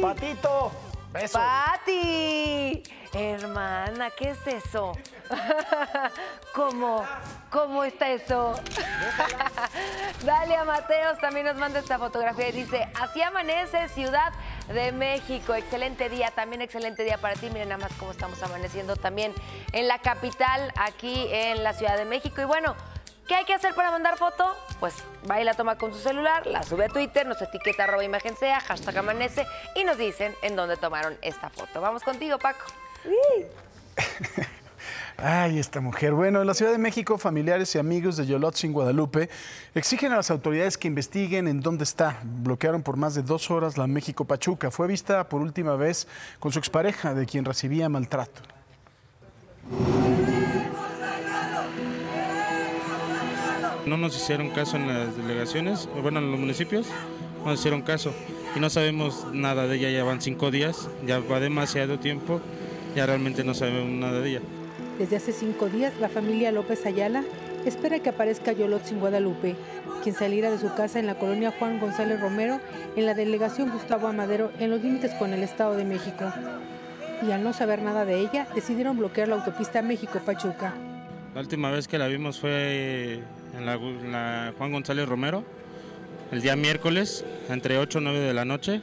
Patito, beso. Pati, hermana, ¿qué es eso? <laughs> ¿Cómo? ¿Cómo está eso? <laughs> Dalia Mateos también nos manda esta fotografía y dice, así amanece Ciudad de México. Excelente día, también excelente día para ti. Miren nada más cómo estamos amaneciendo también en la capital, aquí en la Ciudad de México. Y bueno, ¿Qué hay que hacer para mandar foto? Pues va y la toma con su celular, la sube a Twitter, nos etiqueta arroba imagen sea, hashtag amanece y nos dicen en dónde tomaron esta foto. Vamos contigo, Paco. <laughs> Ay, esta mujer. Bueno, en la Ciudad de México, familiares y amigos de Yolotzin, Guadalupe, exigen a las autoridades que investiguen en dónde está. Bloquearon por más de dos horas la México Pachuca. Fue vista por última vez con su expareja, de quien recibía maltrato. No nos hicieron caso en las delegaciones, bueno, en los municipios, no nos hicieron caso y no sabemos nada de ella, ya van cinco días, ya va demasiado tiempo, ya realmente no sabemos nada de ella. Desde hace cinco días, la familia López Ayala espera que aparezca Yolotzin Guadalupe, quien saliera de su casa en la colonia Juan González Romero, en la delegación Gustavo Amadero, en los límites con el Estado de México. Y al no saber nada de ella, decidieron bloquear la autopista México-Pachuca. La última vez que la vimos fue en la, Juan González Romero, el día miércoles, entre 8 y 9 de la noche,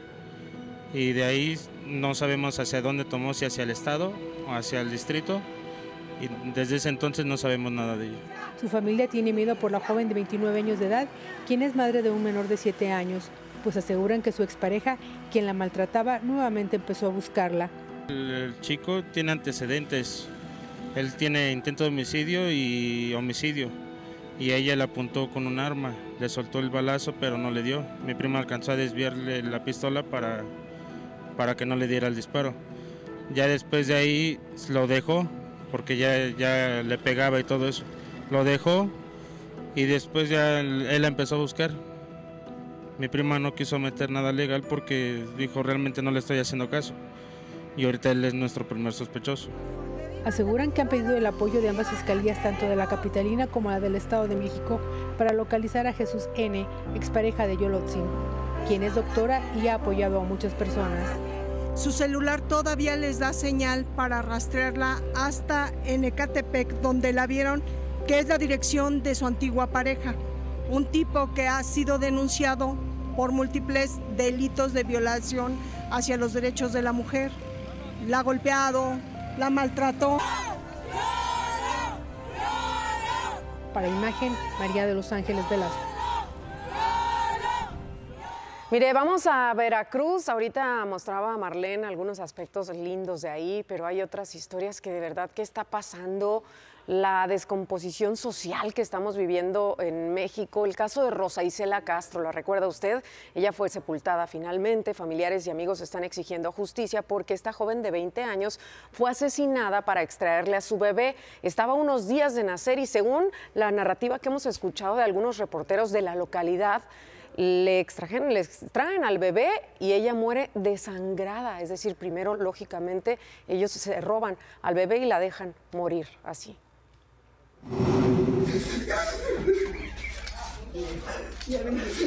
y de ahí no sabemos hacia dónde tomó, si hacia el estado o hacia el distrito, y desde ese entonces no sabemos nada de ella. Su familia tiene miedo por la joven de 29 años de edad, quien es madre de un menor de 7 años, pues aseguran que su expareja, quien la maltrataba, nuevamente empezó a buscarla. el chico tiene antecedentes, él tiene intento de homicidio y homicidio y ella le apuntó con un arma, le soltó el balazo pero no le dio. Mi prima alcanzó a desviarle la pistola para, para que no le diera el disparo. Ya después de ahí lo dejó porque ya, ya le pegaba y todo eso. Lo dejó y después ya él, él empezó a buscar. Mi prima no quiso meter nada legal porque dijo realmente no le estoy haciendo caso. Y ahorita él es nuestro primer sospechoso aseguran que han pedido el apoyo de ambas fiscalías, tanto de la capitalina como la del Estado de México, para localizar a Jesús N., expareja de Yolotzin, quien es doctora y ha apoyado a muchas personas. Su celular todavía les da señal para rastrearla hasta en Ecatepec, donde la vieron, que es la dirección de su antigua pareja, un tipo que ha sido denunciado por múltiples delitos de violación hacia los derechos de la mujer. La ha golpeado, la maltrató. Para imagen, María de los Ángeles Velasco. Mire, vamos a Veracruz. Ahorita mostraba a Marlene algunos aspectos lindos de ahí, pero hay otras historias que de verdad, ¿qué está pasando? La descomposición social que estamos viviendo en México. El caso de Rosa Isela Castro, ¿la recuerda usted? Ella fue sepultada finalmente. Familiares y amigos están exigiendo justicia porque esta joven de 20 años fue asesinada para extraerle a su bebé. Estaba unos días de nacer y según la narrativa que hemos escuchado de algunos reporteros de la localidad, le extrajen, le extraen al bebé y ella muere desangrada. Es decir, primero, lógicamente, ellos se roban al bebé y la dejan morir así. Yeah.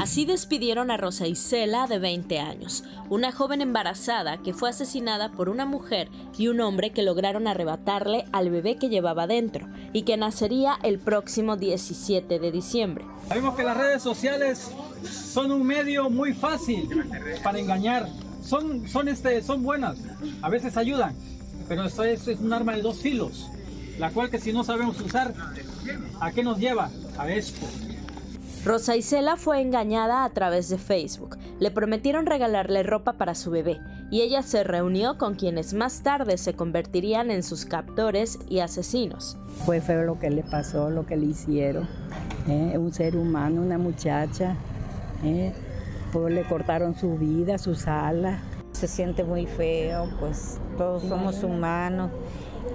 Así despidieron a Rosa Isela, de 20 años, una joven embarazada que fue asesinada por una mujer y un hombre que lograron arrebatarle al bebé que llevaba dentro y que nacería el próximo 17 de diciembre. Sabemos que las redes sociales son un medio muy fácil para engañar. Son, este, son buenas, a veces ayudan, pero esto es, es un arma de dos filos, la cual que si no sabemos usar, ¿a qué nos lleva? A esto. Rosa Isela fue engañada a través de Facebook. Le prometieron regalarle ropa para su bebé y ella se reunió con quienes más tarde se convertirían en sus captores y asesinos. Fue feo lo que le pasó, lo que le hicieron. ¿eh? Un ser humano, una muchacha. ¿eh? Pues le cortaron su vida, sus alas. Se siente muy feo, pues todos somos humanos.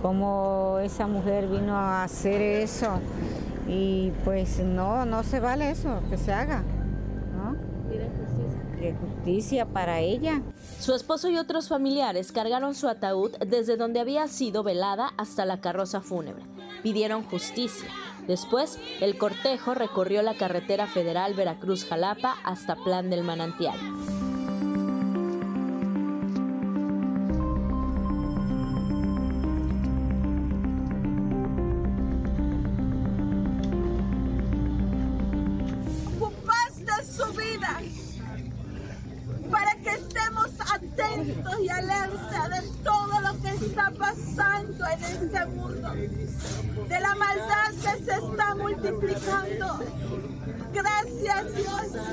¿Cómo esa mujer vino a hacer eso? Y pues no, no se vale eso, que se haga. ¿no? De justicia para ella. Su esposo y otros familiares cargaron su ataúd desde donde había sido velada hasta la carroza fúnebre. Pidieron justicia. Después, el cortejo recorrió la carretera federal Veracruz-Jalapa hasta Plan del Manantial. En este mundo, de la maldad que se está multiplicando. Gracias Dios,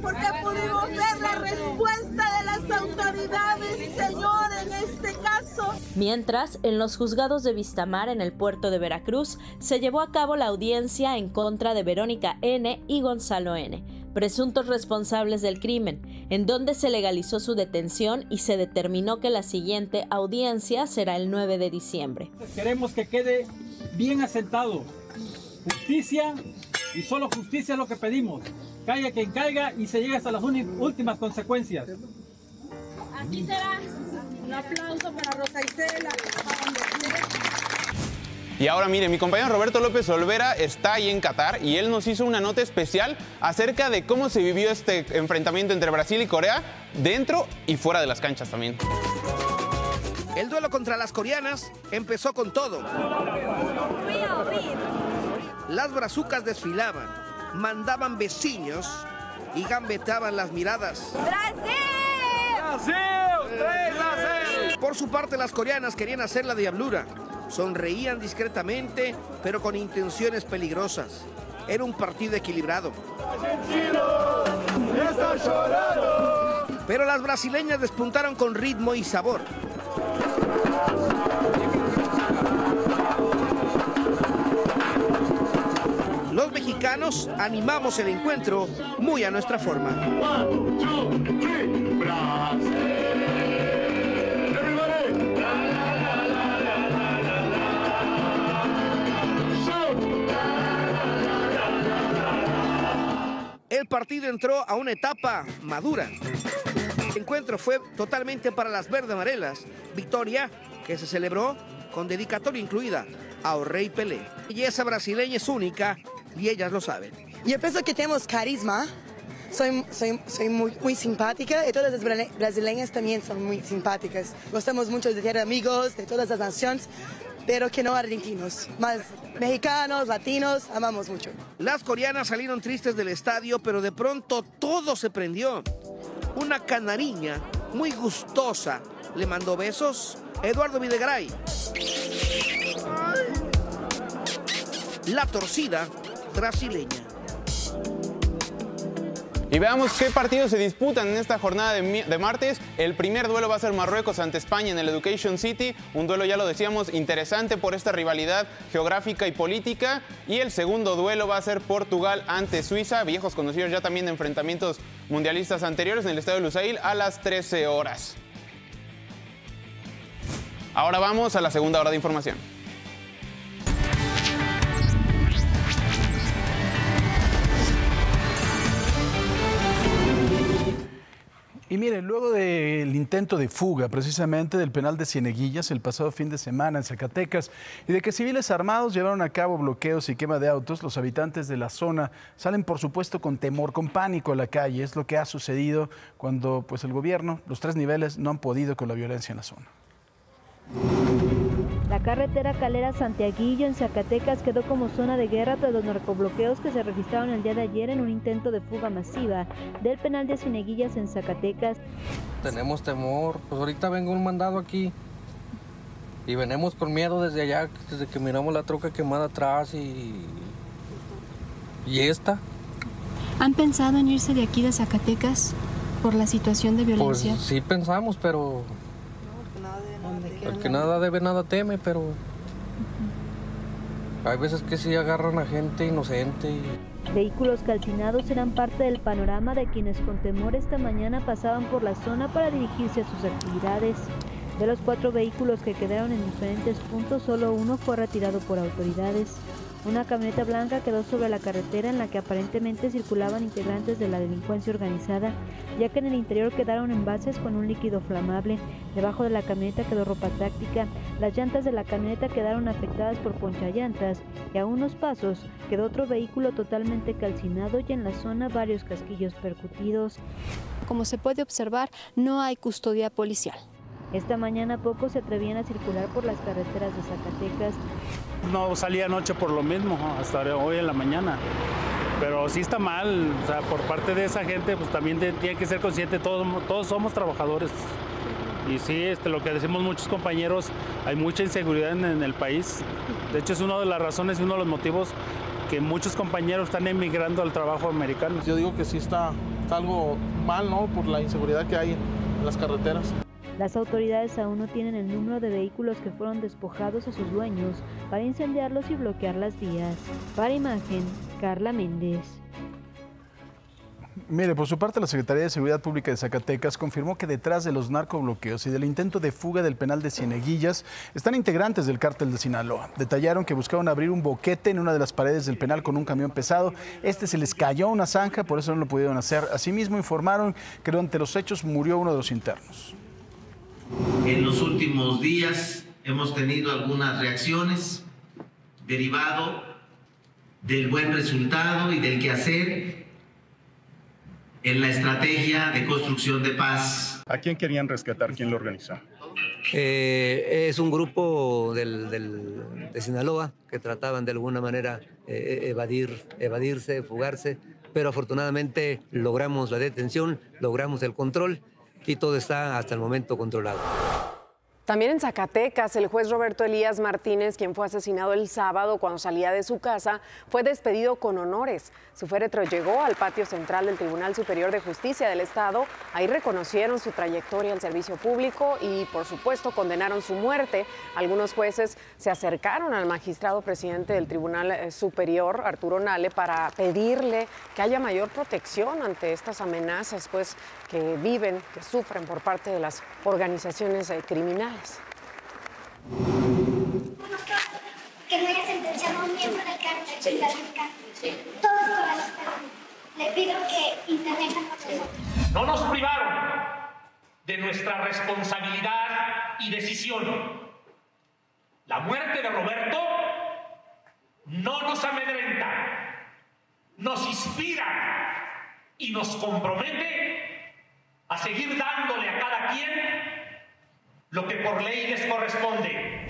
porque pudimos ver la respuesta de las autoridades, Señor, en este caso. Mientras, en los juzgados de Vistamar, en el puerto de Veracruz, se llevó a cabo la audiencia en contra de Verónica N. y Gonzalo N., presuntos responsables del crimen, en donde se legalizó su detención y se determinó que la siguiente audiencia será el 9 de diciembre. Queremos que quede bien asentado. Justicia y solo justicia es lo que pedimos. Caiga quien caiga y se llegue hasta las últimas consecuencias. Aquí será un aplauso para Rosa Isela. Y ahora mire, mi compañero Roberto López Olvera está ahí en Qatar y él nos hizo una nota especial acerca de cómo se vivió este enfrentamiento entre Brasil y Corea dentro y fuera de las canchas también. El duelo contra las coreanas empezó con todo. Las brazucas desfilaban, mandaban vecinos y gambetaban las miradas. Por su parte, las coreanas querían hacer la diablura. Sonreían discretamente, pero con intenciones peligrosas. Era un partido equilibrado. Pero las brasileñas despuntaron con ritmo y sabor. Los mexicanos animamos el encuentro muy a nuestra forma. El partido entró a una etapa madura. El encuentro fue totalmente para las verde amarelas. Victoria que se celebró con dedicatoria incluida a Rey Pelé. Esa brasileña es única y ellas lo saben. Yo pienso que tenemos carisma. Soy, soy, soy muy, simpática y todas las brasileñas también son muy simpáticas. Gostamos mucho de tener amigos de todas las naciones, pero que no argentinos. Más mexicanos, latinos, amamos mucho. Las coreanas salieron tristes del estadio, pero de pronto todo se prendió. Una canariña muy gustosa le mandó besos Eduardo Videgaray. La torcida brasileña. Y veamos qué partidos se disputan en esta jornada de, de martes. El primer duelo va a ser Marruecos ante España en el Education City. Un duelo, ya lo decíamos, interesante por esta rivalidad geográfica y política. Y el segundo duelo va a ser Portugal ante Suiza. Viejos conocidos ya también de enfrentamientos mundialistas anteriores en el estadio de Lusail a las 13 horas. Ahora vamos a la segunda hora de información. Y miren, luego del intento de fuga precisamente del penal de Cieneguillas el pasado fin de semana en Zacatecas y de que civiles armados llevaron a cabo bloqueos y quema de autos, los habitantes de la zona salen por supuesto con temor, con pánico a la calle. Es lo que ha sucedido cuando pues el gobierno, los tres niveles, no han podido con la violencia en la zona. La carretera Calera Santiaguillo en Zacatecas quedó como zona de guerra tras los narcobloqueos que se registraron el día de ayer en un intento de fuga masiva del penal de Cineguillas en Zacatecas. Tenemos temor, pues ahorita vengo un mandado aquí y venimos con miedo desde allá, desde que miramos la troca quemada atrás y, y esta. ¿Han pensado en irse de aquí de Zacatecas por la situación de violencia? Pues sí pensamos, pero... El que nada debe, nada teme, pero... Hay veces que sí agarran a gente inocente y... Vehículos calcinados serán parte del panorama de quienes con temor esta mañana pasaban por la zona para dirigirse a sus actividades. De los cuatro vehículos que quedaron en diferentes puntos, solo uno fue retirado por autoridades. Una camioneta blanca quedó sobre la carretera en la que aparentemente circulaban integrantes de la delincuencia organizada, ya que en el interior quedaron envases con un líquido flamable. Debajo de la camioneta quedó ropa táctica. Las llantas de la camioneta quedaron afectadas por ponchallantas y a unos pasos quedó otro vehículo totalmente calcinado y en la zona varios casquillos percutidos. Como se puede observar, no hay custodia policial. Esta mañana pocos se atrevían a circular por las carreteras de Zacatecas. No salí anoche por lo mismo, hasta hoy en la mañana. Pero sí está mal, o sea, por parte de esa gente, pues también tiene que ser consciente, todos, todos somos trabajadores. Y sí, este, lo que decimos muchos compañeros, hay mucha inseguridad en, en el país. De hecho, es una de las razones y uno de los motivos que muchos compañeros están emigrando al trabajo americano. Yo digo que sí está, está algo mal, ¿no? Por la inseguridad que hay en las carreteras. Las autoridades aún no tienen el número de vehículos que fueron despojados a sus dueños para incendiarlos y bloquear las vías. Para imagen, Carla Méndez. Mire, por su parte, la Secretaría de Seguridad Pública de Zacatecas confirmó que detrás de los narcobloqueos y del intento de fuga del penal de Cieneguillas están integrantes del cártel de Sinaloa. Detallaron que buscaban abrir un boquete en una de las paredes del penal con un camión pesado. Este se les cayó una zanja, por eso no lo pudieron hacer. Asimismo, informaron que durante los hechos murió uno de los internos. En los últimos días hemos tenido algunas reacciones derivado del buen resultado y del quehacer en la estrategia de construcción de paz. ¿A quién querían rescatar? ¿Quién lo organizó? Eh, es un grupo del, del, de Sinaloa que trataban de alguna manera eh, evadir, evadirse, fugarse, pero afortunadamente logramos la detención, logramos el control y todo está hasta el momento controlado. También en Zacatecas, el juez Roberto Elías Martínez, quien fue asesinado el sábado cuando salía de su casa, fue despedido con honores. Su féretro llegó al patio central del Tribunal Superior de Justicia del Estado. Ahí reconocieron su trayectoria al servicio público y, por supuesto, condenaron su muerte. Algunos jueces se acercaron al magistrado presidente del Tribunal eh, Superior, Arturo Nale, para pedirle que haya mayor protección ante estas amenazas, pues, que viven, que sufren por parte de las organizaciones eh, criminales. que no haya sentenciado a un miembro del cártel sí. sí. Todos correctos. Le pido que intervengan con nosotros. No nos privaron de nuestra responsabilidad y decisión. La muerte de Roberto no nos amedrenta, nos inspira y nos compromete a seguir dándole a cada quien lo que por ley les corresponde.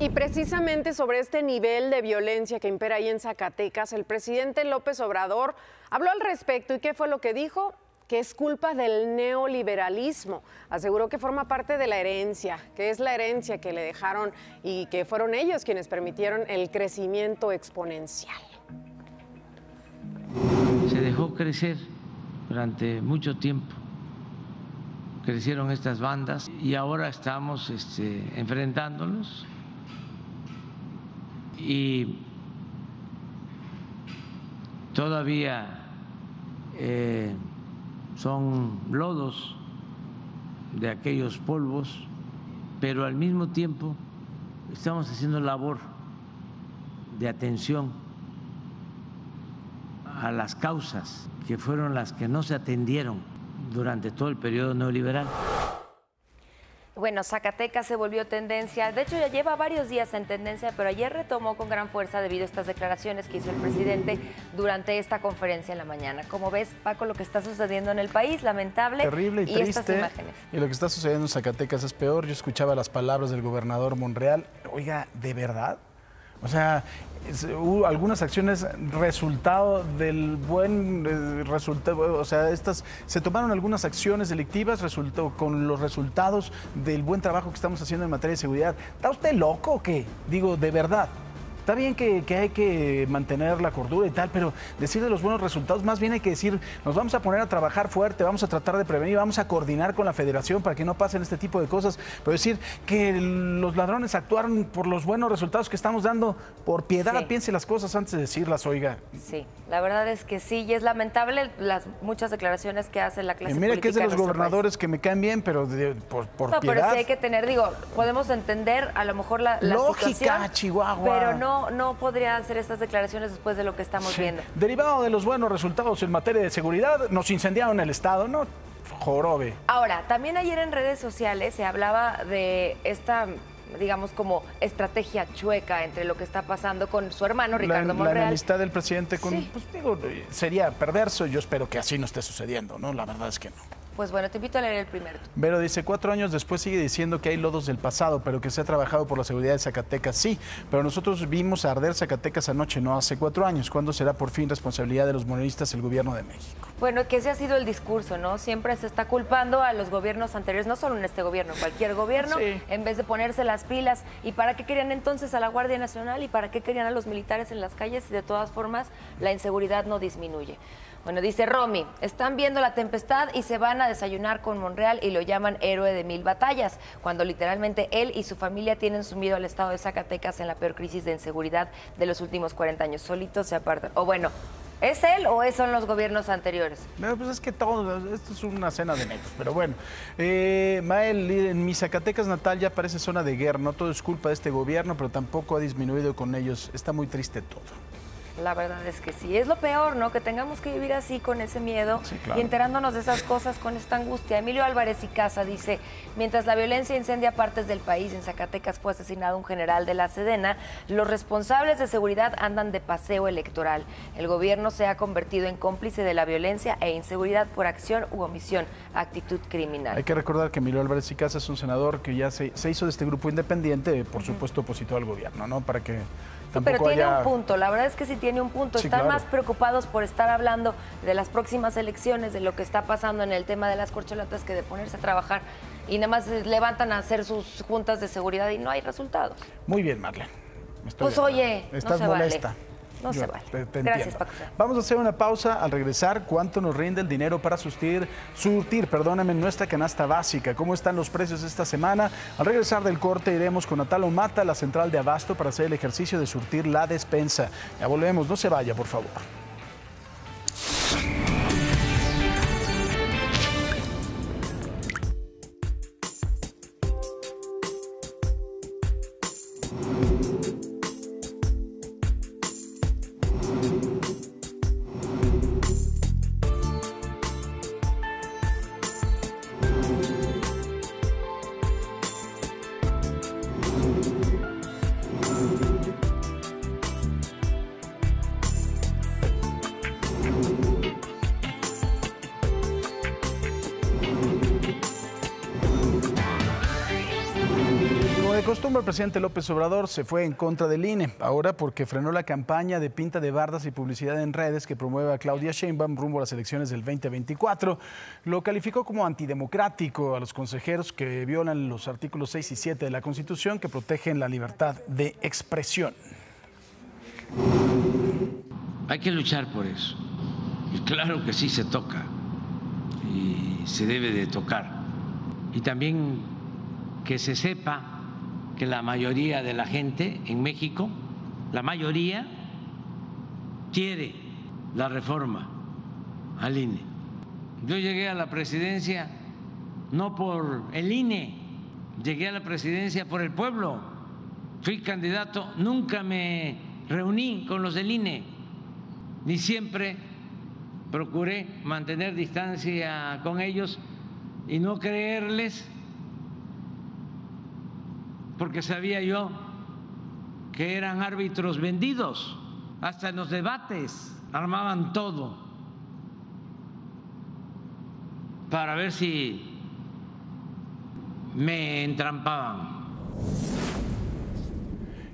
Y precisamente sobre este nivel de violencia que impera ahí en Zacatecas, el presidente López Obrador habló al respecto y qué fue lo que dijo que es culpa del neoliberalismo. Aseguró que forma parte de la herencia, que es la herencia que le dejaron y que fueron ellos quienes permitieron el crecimiento exponencial. Se dejó crecer durante mucho tiempo. Crecieron estas bandas y ahora estamos este, enfrentándolos. Y todavía eh, son lodos de aquellos polvos, pero al mismo tiempo estamos haciendo labor de atención a las causas que fueron las que no se atendieron durante todo el periodo neoliberal. Bueno, Zacatecas se volvió tendencia, de hecho ya lleva varios días en tendencia, pero ayer retomó con gran fuerza debido a estas declaraciones que hizo el presidente durante esta conferencia en la mañana. Como ves, Paco, lo que está sucediendo en el país, lamentable. Terrible y, y triste. estas imágenes. Y lo que está sucediendo en Zacatecas es peor. Yo escuchaba las palabras del gobernador Monreal. Oiga, ¿de verdad? O sea, hubo algunas acciones resultado del buen eh, resultado, o sea, estas se tomaron algunas acciones delictivas resultó con los resultados del buen trabajo que estamos haciendo en materia de seguridad. ¿Está usted loco o qué? Digo, de verdad. Está bien que, que hay que mantener la cordura y tal, pero decir de los buenos resultados, más bien hay que decir, nos vamos a poner a trabajar fuerte, vamos a tratar de prevenir, vamos a coordinar con la federación para que no pasen este tipo de cosas, pero decir que los ladrones actuaron por los buenos resultados que estamos dando, por piedad, Sí. piense las cosas antes de decirlas, oiga. Sí, la verdad es que sí, y es lamentable las muchas declaraciones que hace la clase Y mira que es de los país. gobernadores que me caen bien, pero de- por, por No, pero sí hay que tener, digo, podemos entender a lo mejor la, la Lógica, Chihuahua. pero no, no podría hacer estas declaraciones después de lo que estamos Sí. viendo. Derivado de los buenos resultados en materia de seguridad, nos incendiaron el Estado, ¿no? Jorobe. Ahora, también ayer en redes sociales se hablaba de esta, digamos, como estrategia chueca entre lo que está pasando con su hermano La, Ricardo la Monreal. enemistad del presidente con, Sí. pues digo, sería perverso. Yo espero que así no esté sucediendo, ¿no? La verdad es que no. Pues bueno, te invito a leer el primero. Vero dice, cuatro años después sigue diciendo que hay lodos del pasado, pero que se ha trabajado por la seguridad de Zacatecas. Sí, pero nosotros vimos arder Zacatecas anoche, no hace cuatro años. ¿Cuándo será por fin responsabilidad de los morenistas el gobierno de México? Bueno, que ese ha sido el discurso, ¿no? Siempre se está culpando a los gobiernos anteriores, no solo en este gobierno, en cualquier gobierno, Sí. en vez de ponerse las pilas. ¿Y para qué querían entonces a la Guardia Nacional y para qué querían a los militares en las calles de todas formas la inseguridad no disminuye? Bueno, dice Romy, están viendo la tempestad y se van a desayunar con Monreal y lo llaman héroe de mil batallas, cuando literalmente él y su familia tienen sumido al estado de Zacatecas en la peor crisis de inseguridad de los últimos 40 años. Solitos se apartan. O bueno, ¿es él o son los gobiernos anteriores? No, pues es que todo, esto es una cena de negros, pero bueno. Eh, Mael, en mi Zacatecas natal ya parece zona de guerra, no todo es culpa de este gobierno, pero tampoco ha disminuido con ellos. Está muy triste todo. La verdad es que sí, es lo peor, ¿no? Que tengamos que vivir así con ese miedo claro. y enterándonos de esas cosas con esta angustia. Emilio Álvarez y Casa dice, mientras la violencia incendia partes del país, en Zacatecas fue asesinado un general de la Sedena, los responsables de seguridad andan de paseo electoral. El gobierno se ha convertido en cómplice de la violencia e inseguridad por acción u omisión, actitud criminal. Hay que recordar que Emilio Álvarez y Casa es un senador que ya se, se hizo de este grupo independiente, por supuesto opositor al gobierno, ¿no? Para que Pero tiene haya... un punto, la verdad es que sí tiene un punto. Sí, Están claro. más preocupados por estar hablando de las próximas elecciones, de lo que está pasando en el tema de las corcholatas, que de ponerse a trabajar y nada más se levantan a hacer sus juntas de seguridad y no hay resultados. Muy bien, Marlene. Estoy Pues oye, no Estás vale. No Yo se vale. te- te Gracias, entiendo. Paco. Vamos a hacer una pausa. Al regresar, ¿cuánto nos rinde el dinero para surtir, surtir, perdóname, nuestra canasta básica? ¿Cómo están los precios esta semana? Al regresar del corte iremos con Natalo Mata a la central de Abasto para hacer el ejercicio de surtir la despensa. Ya volvemos, no se vaya, por favor. Presidente López Obrador se fue en contra del INE, ahora porque frenó la campaña de pinta de bardas y publicidad en redes que promueve a Claudia Sheinbaum rumbo a las elecciones del 2024. Lo calificó como antidemocrático a los consejeros que violan los artículos 6 y 7 de la Constitución que protegen la libertad de expresión. Hay que luchar por eso. Y claro que sí se toca y se debe de tocar. Y también que se sepa que la mayoría de la gente en México, la mayoría, quiere la reforma al INE. Yo llegué a la presidencia no por el INE, llegué a la presidencia por el pueblo. Fui candidato, nunca me reuní con los del INE, ni siempre procuré mantener distancia con ellos y no creerles porque sabía yo que eran árbitros vendidos, hasta en los debates armaban todo para ver si me entrampaban.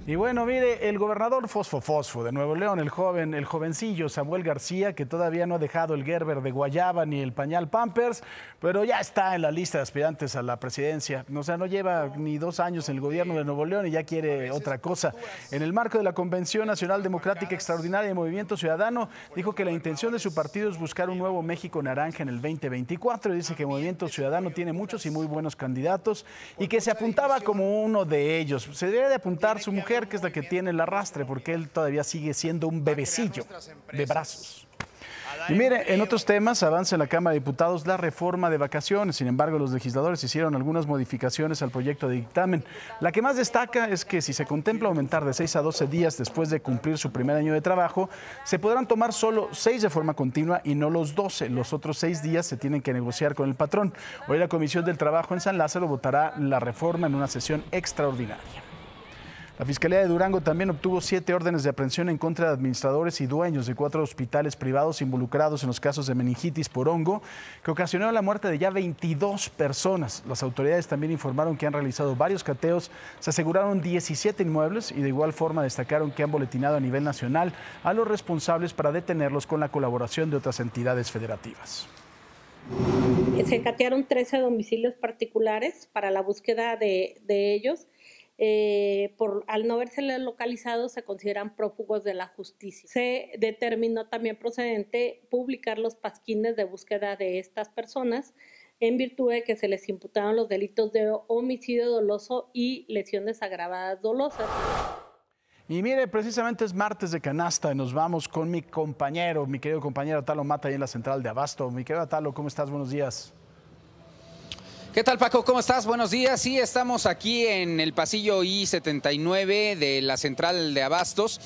Y bueno, mire, el gobernador Fosfo Fosfo de Nuevo León, el joven, el jovencillo Samuel García, que todavía no ha dejado el Gerber de Guayaba ni el pañal Pampers, pero ya está en la lista de aspirantes a la presidencia. O sea, no lleva ni dos años en el gobierno de Nuevo León y ya quiere otra cosa. En el marco de la Convención Nacional Democrática Extraordinaria de Movimiento Ciudadano, dijo que la intención de su partido es buscar un nuevo México naranja en el 2024. Dice que Movimiento Ciudadano tiene muchos y muy buenos candidatos y que se apuntaba como uno de ellos. Se debe de apuntar su mujer que es la que tiene el arrastre, porque él todavía sigue siendo un bebecillo de brazos. Y mire, en otros temas avanza en la Cámara de Diputados la reforma de vacaciones. Sin embargo, los legisladores hicieron algunas modificaciones al proyecto de dictamen. La que más destaca es que si se contempla aumentar de 6 a 12 días después de cumplir su primer año de trabajo, se podrán tomar solo 6 de forma continua y no los 12. Los otros 6 días se tienen que negociar con el patrón. Hoy la Comisión del Trabajo en San Lázaro votará la reforma en una sesión extraordinaria. La Fiscalía de Durango también obtuvo siete órdenes de aprehensión en contra de administradores y dueños de cuatro hospitales privados involucrados en los casos de meningitis por hongo, que ocasionó la muerte de ya 22 personas. Las autoridades también informaron que han realizado varios cateos, se aseguraron 17 inmuebles y de igual forma destacaron que han boletinado a nivel nacional a los responsables para detenerlos con la colaboración de otras entidades federativas. Se catearon 13 domicilios particulares para la búsqueda de, de ellos eh, por, al no verse localizados, se consideran prófugos de la justicia. Se determinó también procedente publicar los pasquines de búsqueda de estas personas en virtud de que se les imputaron los delitos de homicidio doloso y lesiones agravadas dolosas. Y mire, precisamente es martes de canasta y nos vamos con mi compañero, mi querido compañero Talo Mata, ahí en la central de Abasto. Mi querido Talo, ¿cómo estás? Buenos días. ¿Qué tal Paco? ¿Cómo estás? Buenos días. Sí, estamos aquí en el pasillo I-79 de la central de Abastos.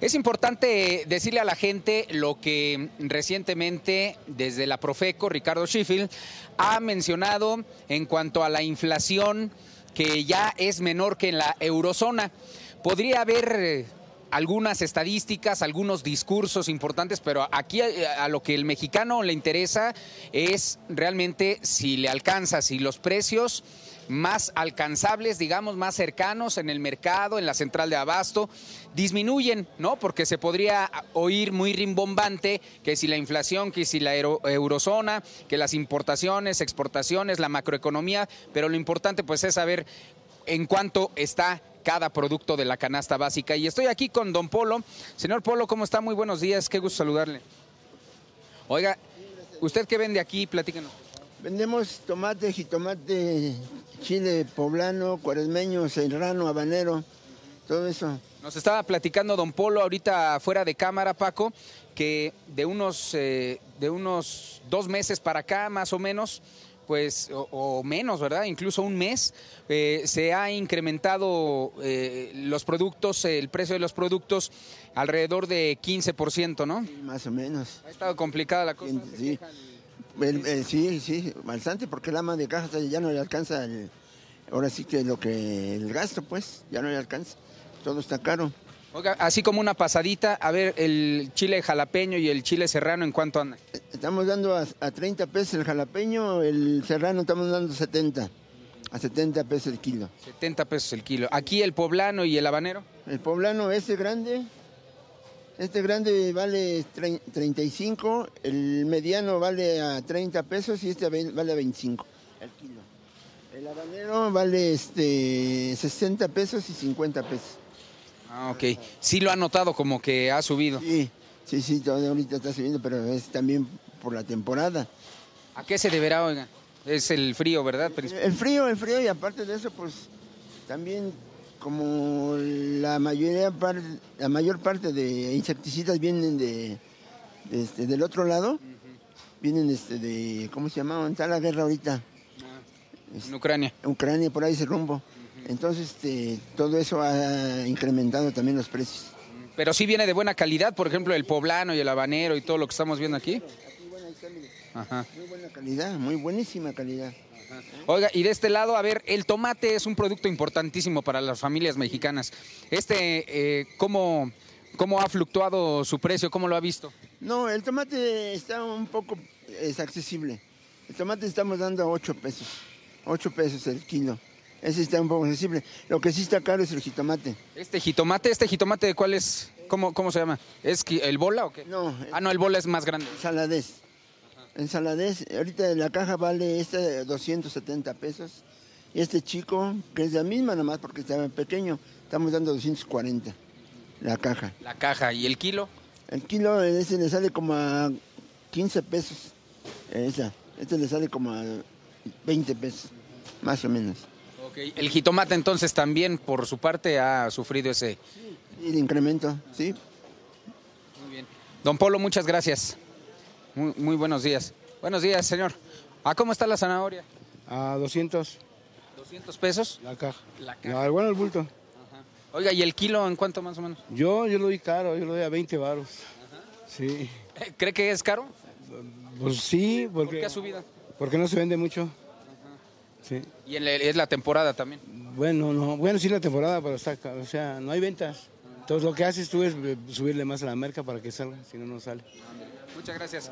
Es importante decirle a la gente lo que recientemente desde la Profeco, Ricardo Sheffield, ha mencionado en cuanto a la inflación que ya es menor que en la eurozona. Podría haber algunas estadísticas, algunos discursos importantes, pero aquí a, lo que el mexicano le interesa es realmente si le alcanza, si los precios más alcanzables, digamos, más cercanos en el mercado, en la central de abasto, disminuyen, ¿no? Porque se podría oír muy rimbombante que si la inflación, que si la eurozona, que las importaciones, exportaciones, la macroeconomía, pero lo importante pues es saber en cuánto está cada producto de la canasta básica. Y estoy aquí con don Polo. Señor Polo, ¿cómo está? Muy buenos días, qué gusto saludarle. Oiga, ¿usted qué vende aquí? Platíquenos. Vendemos tomate, jitomate, chile poblano, cuaresmeño, serrano, habanero, todo eso. Nos estaba platicando don Polo ahorita fuera de cámara, Paco, que de unos, eh, de unos dos meses para acá, más o menos, pues, o, menos, ¿verdad? Incluso un mes, eh, se ha incrementado eh, los productos, el precio de los productos alrededor de 15%, ¿no? más o menos. Ha estado complicada la cosa. Sí, sí, sí, bastante, porque el ama de caja ya no le alcanza, ahora sí que lo que el gasto, pues, ya no le alcanza, todo está caro. Oiga, así como una pasadita, a ver, el chile jalapeño y el chile serrano, ¿en cuánto anda? Estamos dando a, 30 pesos el jalapeño, el serrano estamos dando 70, a 70 pesos el kilo. 70 pesos el kilo. ¿Aquí el poblano y el habanero? El poblano, este grande, este grande vale 35, el mediano vale a 30 pesos y este vale a 25 el kilo. El habanero vale este 60 pesos y 50 pesos. Ah, ok. Sí lo ha notado como que ha subido. Sí, sí, sí, todavía ahorita está subiendo, pero es también por la temporada. ¿A qué se deberá, oiga? Es el frío, ¿verdad? El frío, el frío, y aparte de eso, pues también como la mayoría la mayor parte de insecticidas vienen de, este, del otro lado, vienen este, de, ¿cómo se llama? Está la guerra ahorita. Ah, en Ucrania. Ucrania, por ahí ese rumbo. Entonces, este, todo eso ha incrementado también los precios. Pero sí viene de buena calidad, por ejemplo, el poblano y el habanero y todo lo que estamos viendo aquí. Muy buena calidad, muy buenísima calidad. Oiga, y de este lado, a ver, el tomate es un producto importantísimo para las familias mexicanas. Este, eh, ¿cómo, ¿cómo ha fluctuado su precio? ¿Cómo lo ha visto? No, el tomate está un poco es accesible. El tomate estamos dando a 8 pesos, 8 pesos el kilo. Ese está un poco sensible. Lo que sí está caro es el jitomate. Este jitomate, este jitomate de cuál es, cómo, cómo se llama? ¿Es el bola o qué? No. Ah, no, el bola es más grande. Saladez. En Saladez, ahorita la caja vale este 270 pesos. Y este chico, que es la misma nomás porque está pequeño, estamos dando 240 la caja. La caja y el kilo. El kilo ese le sale como a 15 pesos. Esa. Este le sale como a 20 pesos, más o menos. El jitomate entonces también por su parte ha sufrido ese. El incremento, sí. Don Polo, muchas gracias. Muy, muy buenos días. Buenos días, señor. ¿A cómo está la zanahoria? A 200 ¿200 pesos? la caja. La No, bueno, el bulto. Oiga, ¿y el kilo en cuánto más o menos? Yo, yo lo doy caro, yo lo doy a 20 varos. Sí. Eh, ¿Cree que es caro? Pues sí, ¿Por qué ha subido? porque no se vende mucho. Sí. Y en la- es la temporada también. Bueno, no, bueno, sí la temporada, pero está, o sea, no hay ventas. Entonces lo que haces tú es eh, subirle más a la merca para que salga, si no, no sale. Muchas gracias.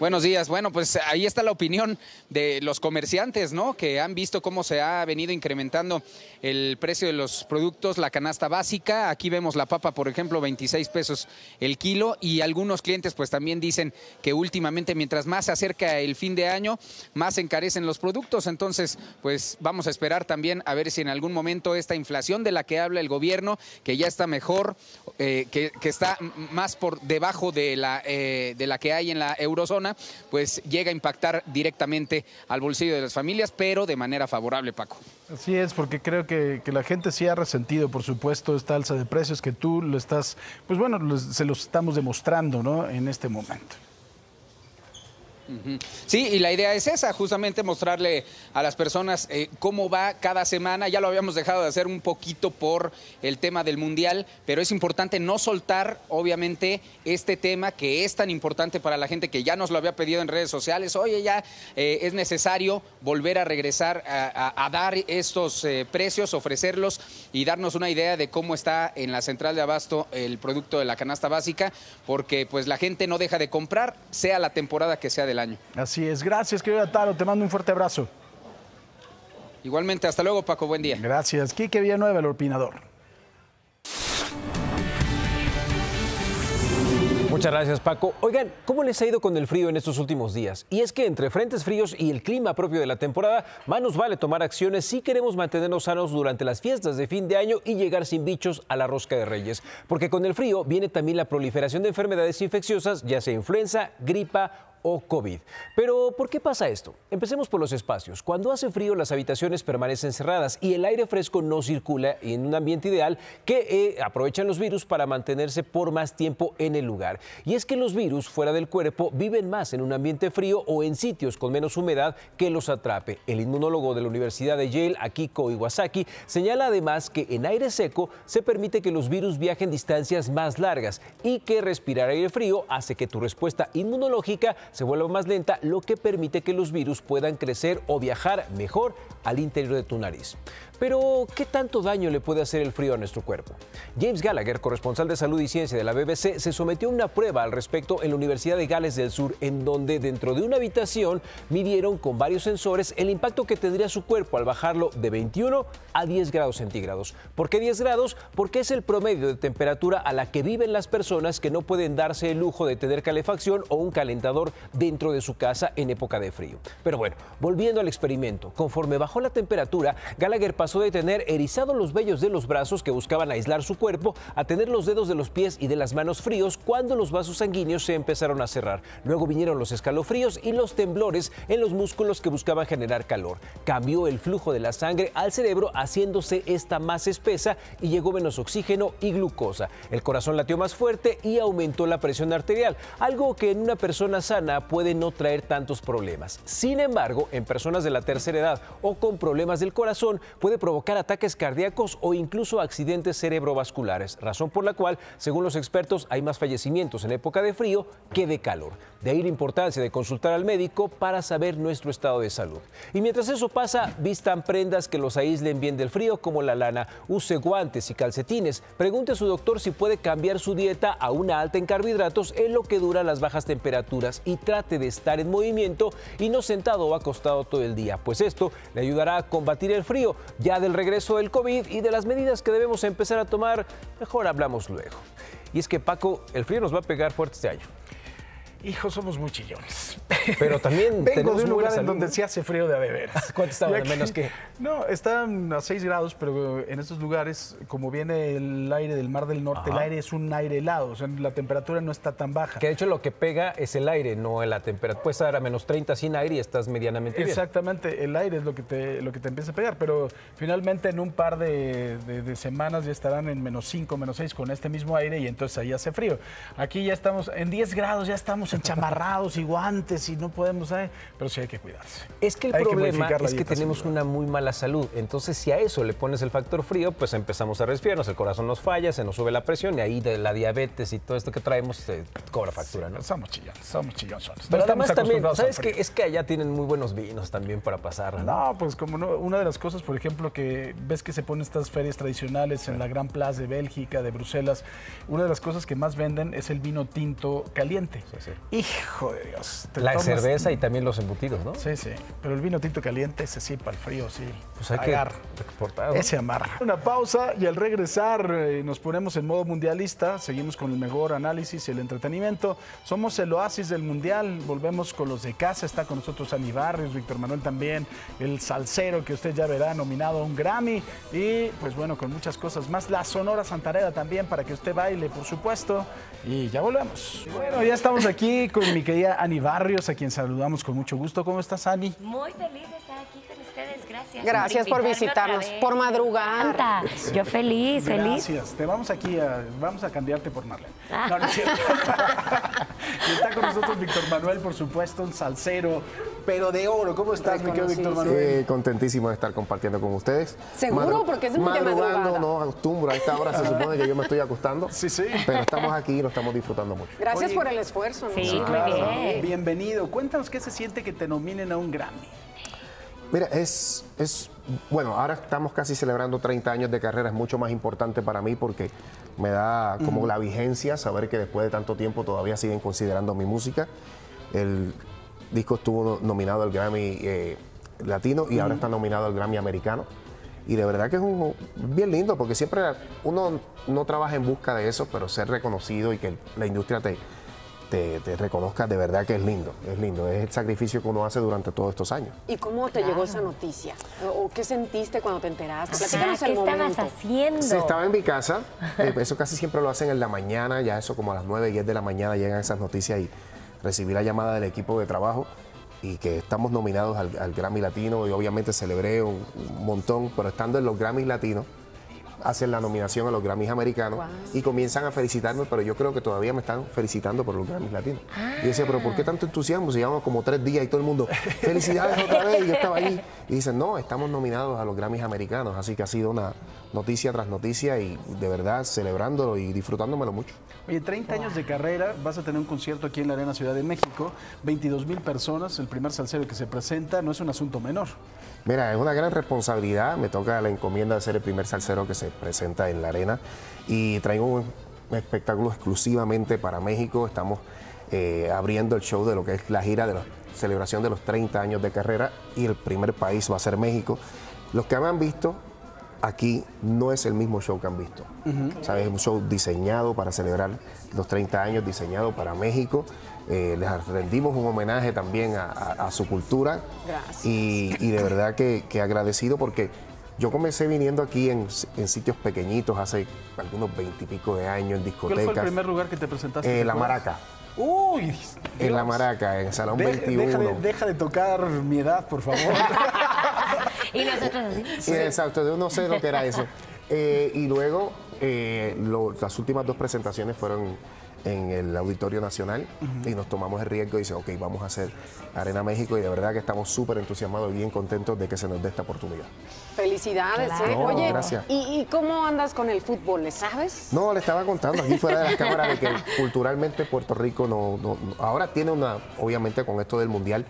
Buenos días. Bueno, pues ahí está la opinión de los comerciantes, ¿no? Que han visto cómo se ha venido incrementando el precio de los productos, la canasta básica. Aquí vemos la papa, por ejemplo, 26 pesos el kilo. Y algunos clientes, pues también dicen que últimamente, mientras más se acerca el fin de año, más encarecen los productos. Entonces, pues vamos a esperar también a ver si en algún momento esta inflación de la que habla el gobierno, que ya está mejor, eh, que, que está más por debajo de la, eh, de la que hay en la eurozona, pues llega a impactar directamente al bolsillo de las familias, pero de manera favorable, Paco. Así es, porque creo que, la gente sí ha resentido, por supuesto, esta alza de precios que tú lo estás, pues bueno, se los estamos demostrando, ¿no? En este momento. Sí, y la idea es esa, justamente mostrarle a las personas eh, cómo va cada semana. Ya lo habíamos dejado de hacer un poquito por el tema del Mundial, pero es importante no soltar, obviamente, este tema que es tan importante para la gente que ya nos lo había pedido en redes sociales. Oye, ya eh, es necesario volver a regresar a, dar estos eh, precios, ofrecerlos y darnos una idea de cómo está en la central de abasto el producto de la canasta básica, porque pues la gente no deja de comprar, sea la temporada que sea del año. Así es. Gracias, querido Taro. Te mando un fuerte abrazo. Igualmente, hasta luego, Paco. Buen día. Gracias. Quique Villanueva, el opinador. Muchas gracias, Paco. Oigan, ¿cómo les ha ido con el frío en estos últimos días? Y es que entre frentes fríos y el clima propio de la temporada, más nos vale tomar acciones si queremos mantenernos sanos durante las fiestas de fin de año y llegar sin bichos a la rosca de reyes. Porque con el frío viene también la proliferación de enfermedades infecciosas, ya sea influenza, gripa o COVID. Pero, ¿por qué pasa esto? Empecemos por los espacios. Cuando hace frío, las habitaciones permanecen cerradas y el aire fresco no circula en un ambiente ideal que eh, aprovechan los virus para mantenerse por más tiempo en el lugar. Y es que los virus fuera del cuerpo viven más en un ambiente frío o en sitios con menos humedad que los atrape. El inmunólogo de la Universidad de Yale, Akiko Iwasaki, señala además que en aire seco se permite que los virus viajen distancias más largas y que respirar aire frío hace que tu respuesta inmunológica se vuelva más lenta, lo que permite que los virus puedan crecer o viajar mejor al interior de tu nariz. Pero, ¿qué tanto daño le puede hacer el frío a nuestro cuerpo? James Gallagher, corresponsal de salud y ciencia de la BBC, se sometió a una prueba al respecto en la Universidad de Gales del Sur, en donde dentro de una habitación midieron con varios sensores el impacto que tendría su cuerpo al bajarlo de 21 a 10 grados centígrados. ¿Por qué 10 grados? Porque es el promedio de temperatura a la que viven las personas que no pueden darse el lujo de tener calefacción o un calentador dentro de su casa en época de frío. Pero bueno, volviendo al experimento, conforme bajó la temperatura, Gallagher pasó de tener erizados los vellos de los brazos que buscaban aislar su cuerpo a tener los dedos de los pies y de las manos fríos cuando los vasos sanguíneos se empezaron a cerrar. Luego vinieron los escalofríos y los temblores en los músculos que buscaban generar calor. Cambió el flujo de la sangre al cerebro haciéndose esta más espesa y llegó menos oxígeno y glucosa. El corazón latió más fuerte y aumentó la presión arterial, algo que en una persona sana puede no traer tantos problemas. Sin embargo, en personas de la tercera edad o con problemas del corazón puede provocar ataques cardíacos o incluso accidentes cerebrovasculares, razón por la cual, según los expertos, hay más fallecimientos en época de frío que de calor. De ahí la importancia de consultar al médico para saber nuestro estado de salud. Y mientras eso pasa, vistan prendas que los aíslen bien del frío como la lana, use guantes y calcetines, pregunte a su doctor si puede cambiar su dieta a una alta en carbohidratos en lo que duran las bajas temperaturas y trate de estar en movimiento y no sentado o acostado todo el día, pues esto le ayudará a combatir el frío. Ya del regreso del COVID y de las medidas que debemos empezar a tomar, mejor hablamos luego. Y es que Paco, el frío nos va a pegar fuerte este año. Hijo, somos muy chillones. Pero también <laughs> Vengo de un lugar en donde se hace frío de a de veras. <laughs> ¿Cuánto estaba Y de aquí- menos que? No, están a 6 grados, pero en estos lugares, como viene el aire del Mar del Norte, el aire es un aire helado, o sea, la temperatura no está tan baja. Que de hecho lo que pega es el aire, no la temperatura. Puedes estar a menos 30 sin aire y estás medianamente bien. Exactamente, el aire es lo que te, lo que te empieza a pegar, pero finalmente en un par de, de- de semanas ya estarán en menos 5, menos 6 con este mismo aire y entonces ahí hace frío. Aquí ya estamos en 10 grados, ya estamos <laughs> enchamarrados y guantes y no podemos, pero sí hay que cuidarse. Es que el Hay problema es que tenemos una muy mala salud. Entonces, si a eso le pones el factor frío, pues empezamos a resfriarnos, el corazón nos falla, se nos sube la presión y ahí de la diabetes y todo esto que traemos se cobra factura, ¿no? Somos chillones, somos chillones. Pero además estamos también, ¿sabes qué? Es que allá tienen muy buenos vinos también para pasar. No, pues como no, una de las cosas, por ejemplo, que ves que se ponen estas ferias tradicionales en la Gran Plaza de Bélgica, de Bruselas, una de las cosas que más venden es el vino tinto caliente. Hijo de Dios. La tomas- cerveza y también los embutidos, ¿no? Sí, sí, pero el vino tinto caliente, ese sí, para el frío, sí. Pues hay que exportar. Ese amarra. Una pausa y al regresar eh, nos ponemos en modo mundialista, seguimos con el mejor análisis y el entretenimiento. Somos el oasis del mundial, volvemos con los de casa, está con nosotros Ani Barrios, Víctor Manuel también, el salsero que usted ya verá nominado a un Grammy y pues bueno, con muchas cosas más. La Sonora Santareda también para que usted baile, por supuesto. Y ya volvemos. Bueno, ya estamos aquí con mi querida Ani Barrios, a quien saludamos con mucho gusto. ¿Cómo estás, Ani? Muy feliz de Gracias. Gracias por visitarnos, por madrugar. Yo feliz, feliz. Gracias. Te vamos aquí a, vamos a cambiarte por Marlene. Ah. No, no es cierto. <laughs> y está con nosotros Víctor Manuel, por supuesto, un salsero, pero de oro. ¿Cómo estás, mi querido Víctor Manuel? Eh, contentísimo de estar compartiendo con ustedes. ¿Seguro? Porque es muy de madrugando, no acostumbro. A esta hora se supone que yo me estoy acostando. Sí, sí. Pero estamos aquí y lo estamos disfrutando mucho. Gracias Oye, por el esfuerzo. ¿no? Sí, claro. Bienvenido. Cuéntanos qué se siente que te nominen a un Grammy. Mira, es, es, bueno, ahora estamos casi celebrando 30 años de carrera, es mucho más importante para mí porque me da como la vigencia saber que después de tanto tiempo todavía siguen considerando mi música. El disco estuvo no- nominado al Grammy eh, Latino y ahora está nominado al Grammy Americano. Y de verdad que es un, bien lindo porque siempre uno no trabaja en busca de eso, pero ser reconocido y que la industria te, te, te reconozca de verdad que es lindo, es lindo, es el sacrificio que uno hace durante todos estos años. ¿Y cómo te llegó esa noticia? ¿O qué sentiste cuando te enteraste? Ajá, Platícanos el ¿qué estabas haciendo? Sí, estaba en mi casa, eh, eso casi siempre lo hacen en la mañana, ya eso como a las 9, 10 de la mañana llegan esas noticias y recibí la llamada del equipo de trabajo y que estamos nominados al, al Grammy Latino y obviamente celebré un, un montón, pero estando en los Grammys Latinos, hacen la nominación a los Grammys Americanos y comienzan a felicitarme, pero yo creo que todavía me están felicitando por los Grammys Latinos. Y decía, pero ¿por qué tanto entusiasmo? Se llevamos como tres días y todo el mundo, felicidades otra vez, y yo estaba allí. Y dicen, no, estamos nominados a los Grammys Americanos, así que ha sido una noticia tras noticia y de verdad celebrándolo y disfrutándomelo mucho. Oye, 30 años de carrera, vas a tener un concierto aquí en la Arena Ciudad de México, 22 mil personas, el primer salsero que se presenta, no es un asunto menor. Mira, es una gran responsabilidad. Me toca la encomienda de ser el primer salsero que se presenta en la arena y traigo un, espectáculo exclusivamente para México. Estamos eh, abriendo el show de lo que es la gira de la celebración de los 30 años de carrera y el primer país va a ser México. Los que me han visto aquí no es el mismo show que han visto. ¿Sabes? Es un show diseñado para celebrar los 30 años, diseñado para México. Eh, les rendimos un homenaje también a, a- a su cultura. Gracias. Y, y de verdad que, que agradecido porque yo comencé viniendo aquí en, en sitios pequeñitos hace algunos veintipico de años, en ¿Cuál discotecas. fue el primer lugar que te presentaste? Eh, ¿te la? Maraca. Uy, En la. Maraca, en el Salón Deja- 21. Deja de, deja de tocar mi edad, por favor. <laughs> Y nosotros así. Sí, exacto, yo no sé lo que era eso. Eh, y luego eh, lo- las últimas dos presentaciones fueron en el Auditorio Nacional y nos tomamos el riesgo y dice, ok, vamos a hacer Arena México y de verdad que estamos súper entusiasmados y bien contentos de que se nos dé esta oportunidad. Felicidades, Claro. ¿eh? No, Oye, gracias. ¿y, y cómo andas con el fútbol? ¿Le sabes? No, le estaba contando aquí fuera de las cámaras de que culturalmente Puerto Rico no, no- no- ahora tiene una, obviamente con esto del Mundial,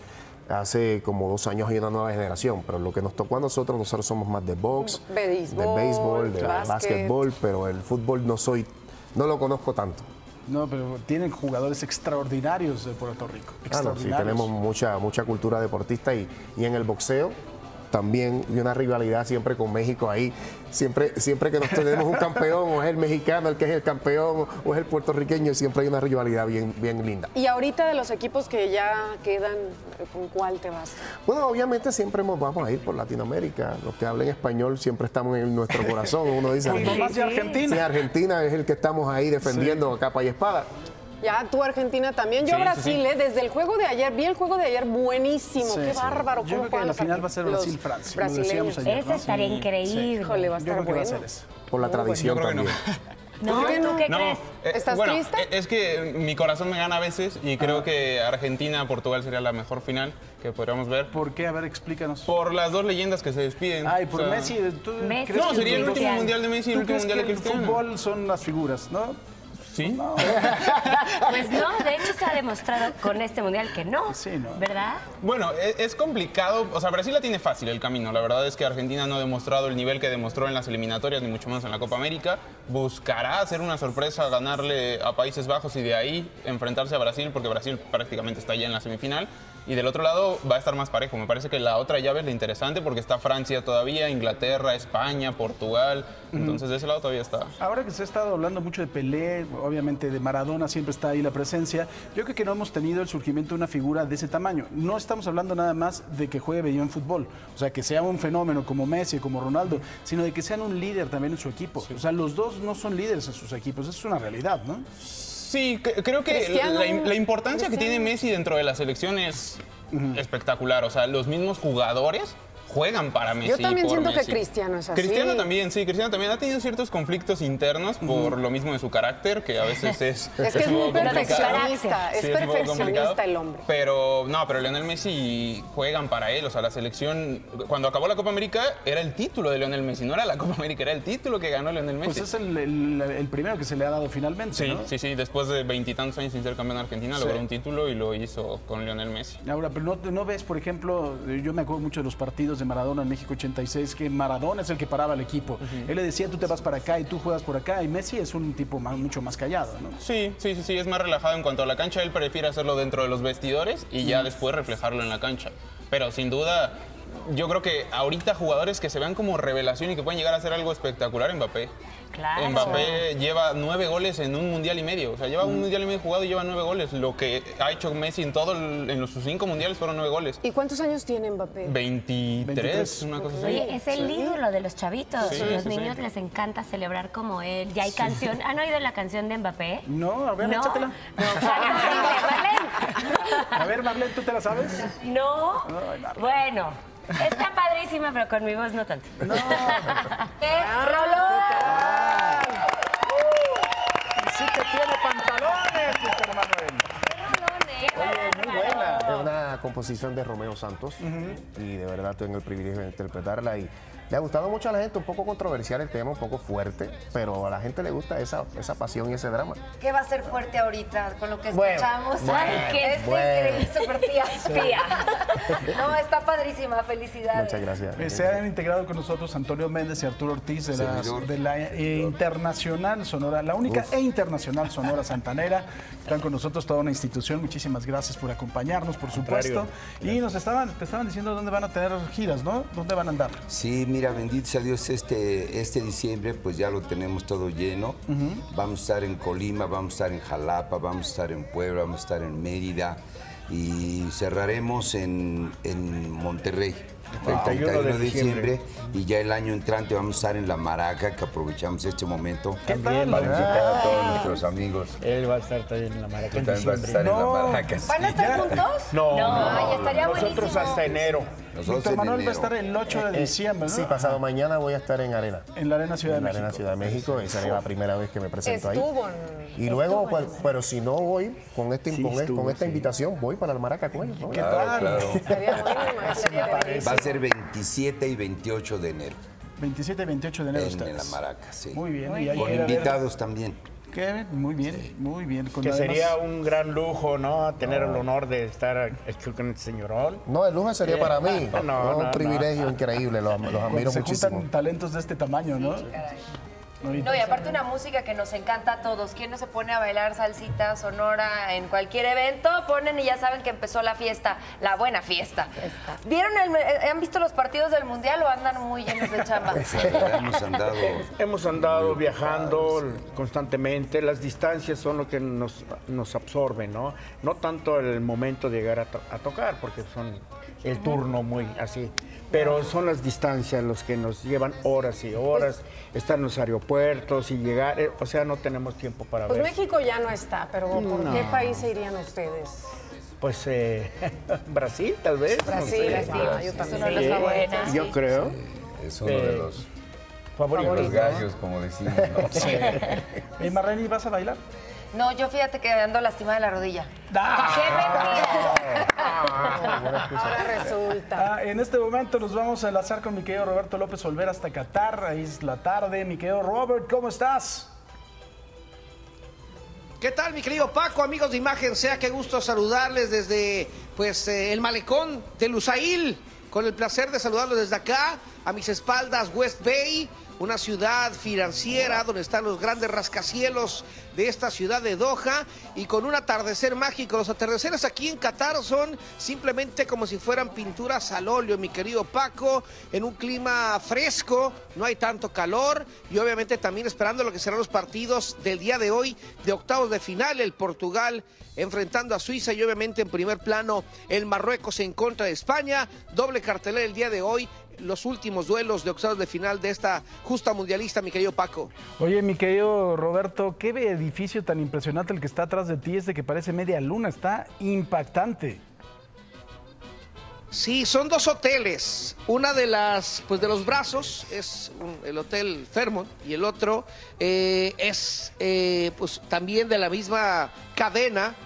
hace como dos años hay una nueva generación, pero lo que nos tocó a nosotros, nosotros somos más de box, Béisbol, de béisbol, de básquet. básquetbol, pero el fútbol no soy, no lo conozco tanto. No, pero tienen jugadores extraordinarios de Puerto Rico. Ah, no, sí, Extraordinarios. tenemos mucha, mucha cultura deportista y, y en el boxeo también y una rivalidad siempre con México ahí. Siempre, siempre que nos tenemos un campeón, o es el mexicano el que es el campeón, o es el puertorriqueño, siempre hay una rivalidad bien, bien linda. Y ahorita de los equipos que ya quedan, ¿con cuál te vas? Bueno, obviamente siempre nos vamos a ir por Latinoamérica. Los que hablen español siempre estamos en nuestro corazón. Uno dice, <laughs> Argentina. Sí, Argentina es el que estamos ahí defendiendo a capa y espada. Ya, tú Argentina también. Yo Sí, Brasil, sí. ¿eh? desde el juego de ayer, vi el juego de ayer buenísimo. Sí, Qué sí. bárbaro. Yo creo que la final va a ser Brasil-Francia, Ese estaría increíble. Híjole, va a Yo estar creo que va a bueno. ser eso. Por la tradición Yo creo que no. también. <laughs> No, ¿tú qué No, crees? eh, ¿Estás bueno, triste? eh, Es que mi corazón me gana a veces y creo que Argentina-Portugal sería la mejor final que podríamos ver. ¿Por qué? A ver, explícanos. Por las dos leyendas que se despiden. Ay, por O sea, Messi. ¿tú Messi crees No, sería el último mundial de Messi y el ¿Tú último mundial de que el Cristiano? fútbol son las figuras, ¿no? Sí. <laughs> Pues no, de hecho se ha demostrado con este mundial que no. ¿Verdad? Bueno, e- es, complicado. O sea, Brasil la tiene fácil el camino. La verdad es que Argentina no ha demostrado el nivel que demostró en las eliminatorias, ni mucho menos en la Copa América. Buscará hacer una sorpresa, ganarle a Países Bajos y de ahí enfrentarse a Brasil, porque Brasil prácticamente está ya en la semifinal. Y del otro lado va a estar más parejo. Me parece que la otra llave es la interesante porque está Francia todavía, Inglaterra, España, Portugal. Entonces de ese lado todavía está. Ahora que se ha estado hablando mucho de Pelé, obviamente de Maradona siempre está ahí la presencia, yo creo que no hemos tenido el surgimiento de una figura de ese tamaño. No estamos hablando nada más de que juegue bien fútbol, o sea, que sea un fenómeno como Messi, como Ronaldo, sino de que sean un líder también en su equipo. O sea, los dos no son líderes en sus equipos, eso es una realidad, ¿no? Sí, cre- creo que la, la importancia que tiene Messi dentro de la selección es espectacular. O sea, los mismos jugadores juegan para Messi. Yo también por siento que. Cristiano es así. Cristiano también, sí, Cristiano también ha tenido ciertos conflictos internos por lo mismo de su carácter, que a veces <laughs> es. Es que es muy perfeccionista, es Sí, perfeccionista el hombre. Pero no, pero Lionel Messi juegan para él. O sea, la selección, cuando acabó la Copa América, era el título de Lionel Messi, no era la Copa América, era el título que ganó Lionel Messi. Pues es el, el- el primero que se le ha dado finalmente, Sí, ¿no? sí, sí. Después de veintitantos años sin ser campeón de Argentina, Sí. logró un título y lo hizo con Lionel Messi. Ahora, pero no, no ves, por ejemplo, yo me acuerdo mucho de los partidos de Maradona en México 86, que Maradona es el que paraba al equipo. Él le decía, tú te vas para acá y tú juegas por acá, y Messi es un tipo más- mucho más callado, ¿no? Sí, sí, sí, sí, es más relajado en cuanto a la cancha. Él prefiere hacerlo dentro de los vestidores y ya después reflejarlo en la cancha. Pero sin duda, yo creo que ahorita jugadores que se vean como revelación y que pueden llegar a hacer algo espectacular, Mbappé. Claro. Mbappé lleva nueve goles en un mundial y medio. O sea, lleva un mundial y medio jugado y lleva nueve goles. Lo que ha hecho Messi en todo, el- en los, sus cinco mundiales fueron nueve goles. ¿Y cuántos años tiene Mbappé? 23, una cosa así. Oye, es el ídolo de los chavitos. Sí, los sí, niños sí. les encanta celebrar como él. Ya hay canción. ¿Han oído la canción de Mbappé? No, a ver, No. échatela. No, A ver, Marlene, ¿tú te la sabes? No. Bueno, está padrísima, pero con mi voz no tanto. No. <laughs> ¡Qué rolón! Sí que tiene pantalones, Mr. Manuel. Oye, muy buena. Es una composición de Romeo Santos y de verdad tengo el privilegio de interpretarla y le ha gustado mucho a la gente, un poco controversial el tema, un poco fuerte, pero a la gente le gusta esa, esa pasión y ese drama. ¿Qué va a ser fuerte ahorita con lo que Bueno, escuchamos? bueno, Ay, que es bueno. increíble, super tía. Tía. No, está padrísima, felicidades. Muchas gracias. Eh, Se han integrado con nosotros Antonio Méndez y Arturo Ortiz de, Servidor. de la eh, Internacional Sonora, la única e internacional Sonora Santanera. Están con nosotros toda una institución. Muchísimas gracias por acompañarnos, por supuesto. Y nos estaban, te estaban diciendo dónde van a tener giras, ¿no? ¿Dónde van a andar? Sí, mira, bendito sea Dios, este, este diciembre pues ya lo tenemos todo lleno. Vamos a estar en Colima, vamos a estar en Jalapa, vamos a estar en Puebla, vamos a estar en Mérida y cerraremos en, en Monterrey. El 31 de diciembre y ya el año entrante vamos a estar en La Maraca, que aprovechamos este momento También, para ¿verdad? visitar a todos nuestros amigos. Él va a estar también en la maraca en también vas a diciembre. en La Maraca. sí. ¿Van a estar juntos? No, Ay, estaría nosotros buenísimo. hasta enero. Nosotros Víctor en Manuel va a estar el 8 de Eh, diciembre, ¿no? Sí, pasado mañana voy a estar en Arena. En la Arena Ciudad en de la Arena México. Ciudad de México, esa sería la primera vez que me presento ahí. Estuvo en- Y luego, estuvo en- pues, pero si no voy con, este, Sí, con, estuvo, con esta sí. invitación, voy para el Maraca con ellos. ¿no? ¿Qué Claro, tal? claro. Estaría bueno, estaría bueno. Va a ser 27 y 28 de enero 27 y 28 de enero en. La Maraca, sí. Muy bien. y ahí Con invitados también. ¿Qué? Muy bien, muy bien. Con Que además- sería un gran lujo, ¿no? Tener el honor de estar aquí con este señorón. No, el lujo sería para mí. No, No, no, un no. privilegio increíble, los, los admiro se muchísimo. juntan talentos de este tamaño, ¿no? No, y aparte una música que nos encanta a todos. ¿Quién no se pone a bailar salsita sonora en cualquier evento? Ponen y ya saben que empezó la fiesta, la buena fiesta. ¿Vieron el, eh, han visto los partidos del Mundial o andan muy llenos de chamba? <laughs> Hemos andado. Hemos andado viajando constantemente. Las distancias son lo que nos, nos absorben, ¿no? No tanto el momento de llegar a, to- a tocar, porque son el turno muy así. Pero son las distancias los que nos llevan horas y horas, estar en los aeropuertos y llegar. eh, O sea, no tenemos tiempo para Pues ver. México ya no está, pero ¿por No. qué país se irían ustedes? Pues eh, <laughs> Brasil, tal vez. no Brasil, sé. Brasil, ah, yo también. Sí, Yo sí. creo. Es uno de Eh, los favoritos. los gallos, como decimos. ¿no? Sí. <laughs> ¿Y Marlene, vas a bailar? No, yo fíjate que ando lastimada de la rodilla. Ahora resulta. Ah, en este momento nos vamos a enlazar con mi querido Roberto López Olver hasta Qatar. Ahí es la tarde. Mi querido Robert, ¿cómo estás? ¿Qué tal, mi querido Paco, amigos de Imagen? Sea qué gusto saludarles desde pues eh, el malecón de Lusail. Con el placer de saludarlos desde acá, a mis espaldas, West Bay, una ciudad financiera donde están los grandes rascacielos de esta ciudad de Doha y con un atardecer mágico. Los atardeceres aquí en Qatar son simplemente como si fueran pinturas al óleo, mi querido Paco, en un clima fresco, no hay tanto calor y obviamente también esperando lo que serán los partidos del día de hoy de octavos de final, el Portugal enfrentando a Suiza y obviamente en primer plano el Marruecos en contra de España, doble cartelera el día de hoy, los últimos duelos de octavos de final de esta justa mundialista, mi querido Paco. Oye, mi querido Roberto, qué edificio tan impresionante el que está atrás de ti. Es de que parece media luna. Está impactante. Sí, son dos hoteles. Una de las, pues de los brazos es un- el hotel Fairmont y el otro eh, es, eh, pues también de la misma cadena.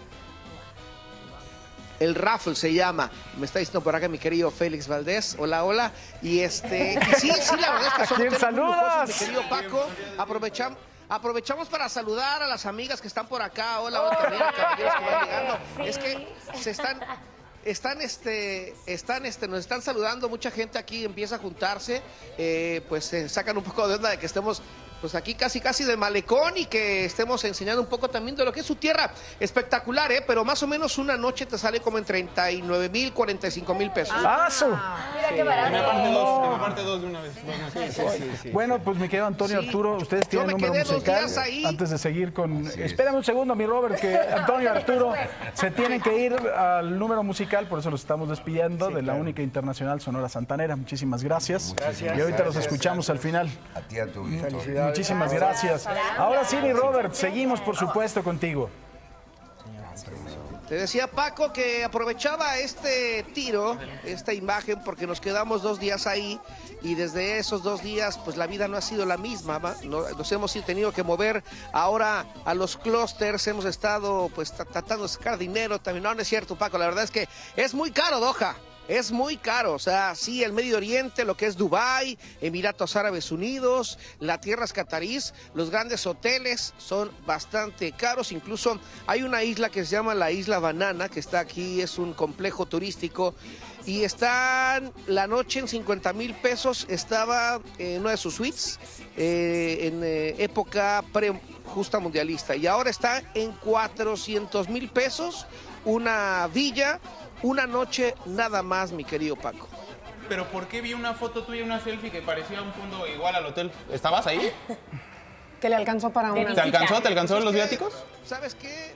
El Raffle se llama. Me está diciendo por acá mi querido Félix Valdés. Hola, hola. Y este, y sí, sí, la verdad es que son ¿A quién saludas? mi querido Paco. Aprovechamos. Aprovechamos para saludar a las amigas que están por acá. Hola, hola también caballeros que van llegando. Es que se están, están, este, están, este, nos están saludando, mucha gente aquí empieza a juntarse, eh, pues se sacan un poco de onda de que estemos pues aquí casi casi de malecón y que estemos enseñando un poco también de lo que es su tierra. Espectacular, ¿eh? Pero más o menos una noche te sale como en 39 mil, 45 mil pesos. ¡Ah! Mira qué me aparte barato. dos, que me aparte dos de una vez. Bueno, pues mi querido Antonio Sí. Arturo, ustedes tienen me número musical. días ahí. Antes de seguir con. Espérame un segundo, mi Robert, que <laughs> Antonio Arturo se tienen que ir al número musical, por eso los estamos despidiendo de la única internacional Sonora Santanera. Muchísimas gracias. Gracias. Y ahorita los Gracias. escuchamos al final. A ti, a tu auditorio. Muchísimas gracias. Ahora sí, mi Robert, seguimos por supuesto contigo. Te decía Paco que aprovechaba este tiro, esta imagen, porque nos quedamos dos días ahí y desde esos dos días, pues la vida no ha sido la misma. Nos hemos tenido que mover ahora a los clústeres, hemos estado pues tra- tratando de sacar dinero también. No, no es cierto, Paco, la verdad es que es muy caro Doha. Es muy caro, o sea, sí, el Medio Oriente, lo que es Dubái, Emiratos Árabes Unidos, las tierras catarís, los grandes hoteles son bastante caros, incluso hay una isla que se llama la Isla Banana, que está aquí, es un complejo turístico, y están la noche en 50 mil pesos, estaba en una de sus suites eh, en eh, época pre justa mundialista, y ahora está en 400 mil pesos, una villa, una noche nada más, mi querido Paco. Pero ¿por qué vi una foto tuya, una selfie que parecía un fondo igual al hotel? ¿Estabas ahí? <laughs> Que le alcanzó para una ¿Te alcanzó? ¿Te alcanzó los viáticos? ¿Sabes qué?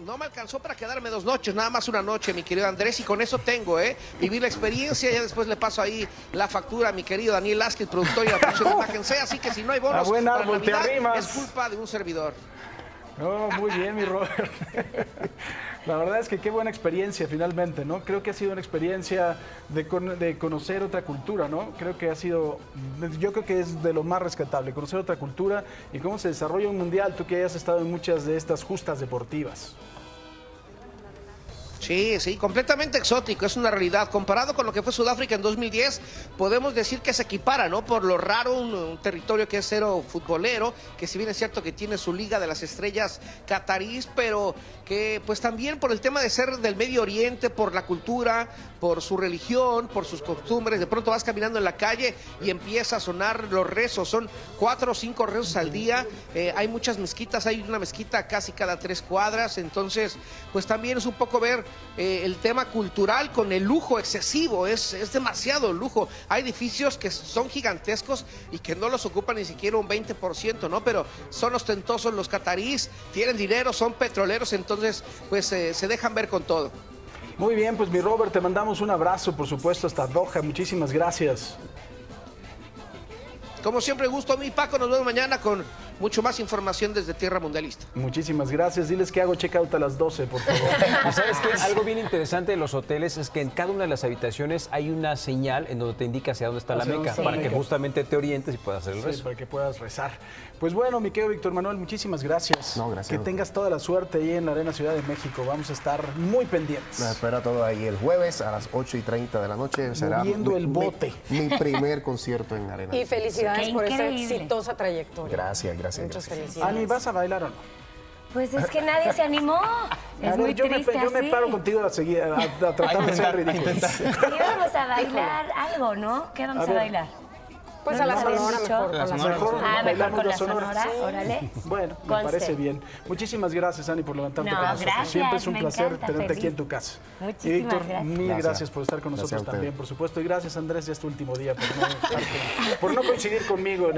No me alcanzó para quedarme dos noches, nada más una noche, mi querido Andrés, y con eso tengo, ¿eh? Vivir la experiencia, ya después le paso ahí la factura a mi querido Daniel Lasquez, productor y la producción de <laughs> Imagen C, así que si no hay bonos buen árbol Navidad, es culpa de un servidor. Oh, muy bien, mi Robert. <laughs> La verdad es que qué buena experiencia finalmente, ¿no? Creo que ha sido una experiencia de, con- de conocer otra cultura, ¿no? Creo que ha sido, yo creo que es de lo más rescatable, conocer otra cultura y cómo se desarrolla un mundial, tú que hayas estado en muchas de estas justas deportivas. Sí, sí, completamente exótico, es una realidad. Comparado con lo que fue Sudáfrica en 2010, podemos decir que se equipara, ¿no? Por lo raro, un, un territorio que es cero futbolero, que si bien es cierto que tiene su Liga de las Estrellas catarís, pero que pues también por el tema de ser del Medio Oriente, por la cultura, por su religión, por sus costumbres, de pronto vas caminando en la calle y empieza a sonar los rezos, son cuatro o cinco rezos al día, eh, hay muchas mezquitas, hay una mezquita casi cada tres cuadras, entonces pues también es un poco ver eh, el tema cultural con el lujo excesivo, es, es demasiado lujo, hay edificios que son gigantescos y que no los ocupan ni siquiera un 20%, ¿no? Pero son ostentosos los catarís, tienen dinero, son petroleros, entonces pues eh, se dejan ver con todo. Muy bien, pues mi Robert, te mandamos un abrazo, por supuesto, hasta Doha. Muchísimas gracias. Como siempre, gusto a mí, Paco. Nos vemos mañana con mucho más información desde Tierra Mundialista. Muchísimas gracias. Diles que hago check-out a las 12, por favor. <laughs> ¿Y sabes qué? Algo bien interesante de los hoteles es que en cada una de las habitaciones hay una señal en donde te indica hacia dónde está la Hacia meca, está la para que Meca. justamente te orientes y puedas hacer el Sí, rezo. para que puedas rezar. Pues bueno, mi querido Víctor Manuel, muchísimas gracias. No, gracias Que tengas toda la suerte ahí en la Arena Ciudad de México. Vamos a estar muy pendientes. Me espera todo ahí el jueves a las 8 y 30 de la noche. Será Moviendo mi- el bote. Mi, primer concierto en Arena. Y felicidades por esa exitosa trayectoria. Gracias, gracias. Muchas gracias. felicidades. Ani, ¿vas a bailar o no? Pues es que nadie se animó. <laughs> Es ver, muy yo, me, triste yo me así. paro contigo a, seguir, a, a <laughs> tratar de ser ridículo. Íbamos a <laughs> bailar algo, ¿no? ¿Qué vamos A a, bailar? Pues ¿No a la sonora mejor. con la sonora. Mejor Ah, mejor con la la sonora, Sí. órale. Bueno, me Conste. parece bien. Muchísimas gracias, Ani, por levantarte No, con nosotros. gracias, Siempre es un me placer encanta, tenerte aquí en tu casa. Muchísimas y Víctor, gracias. mil gracias. Gracias. por estar con nosotros también, por supuesto. Y gracias, Andrés, ya es tu último día por no, por no coincidir conmigo. en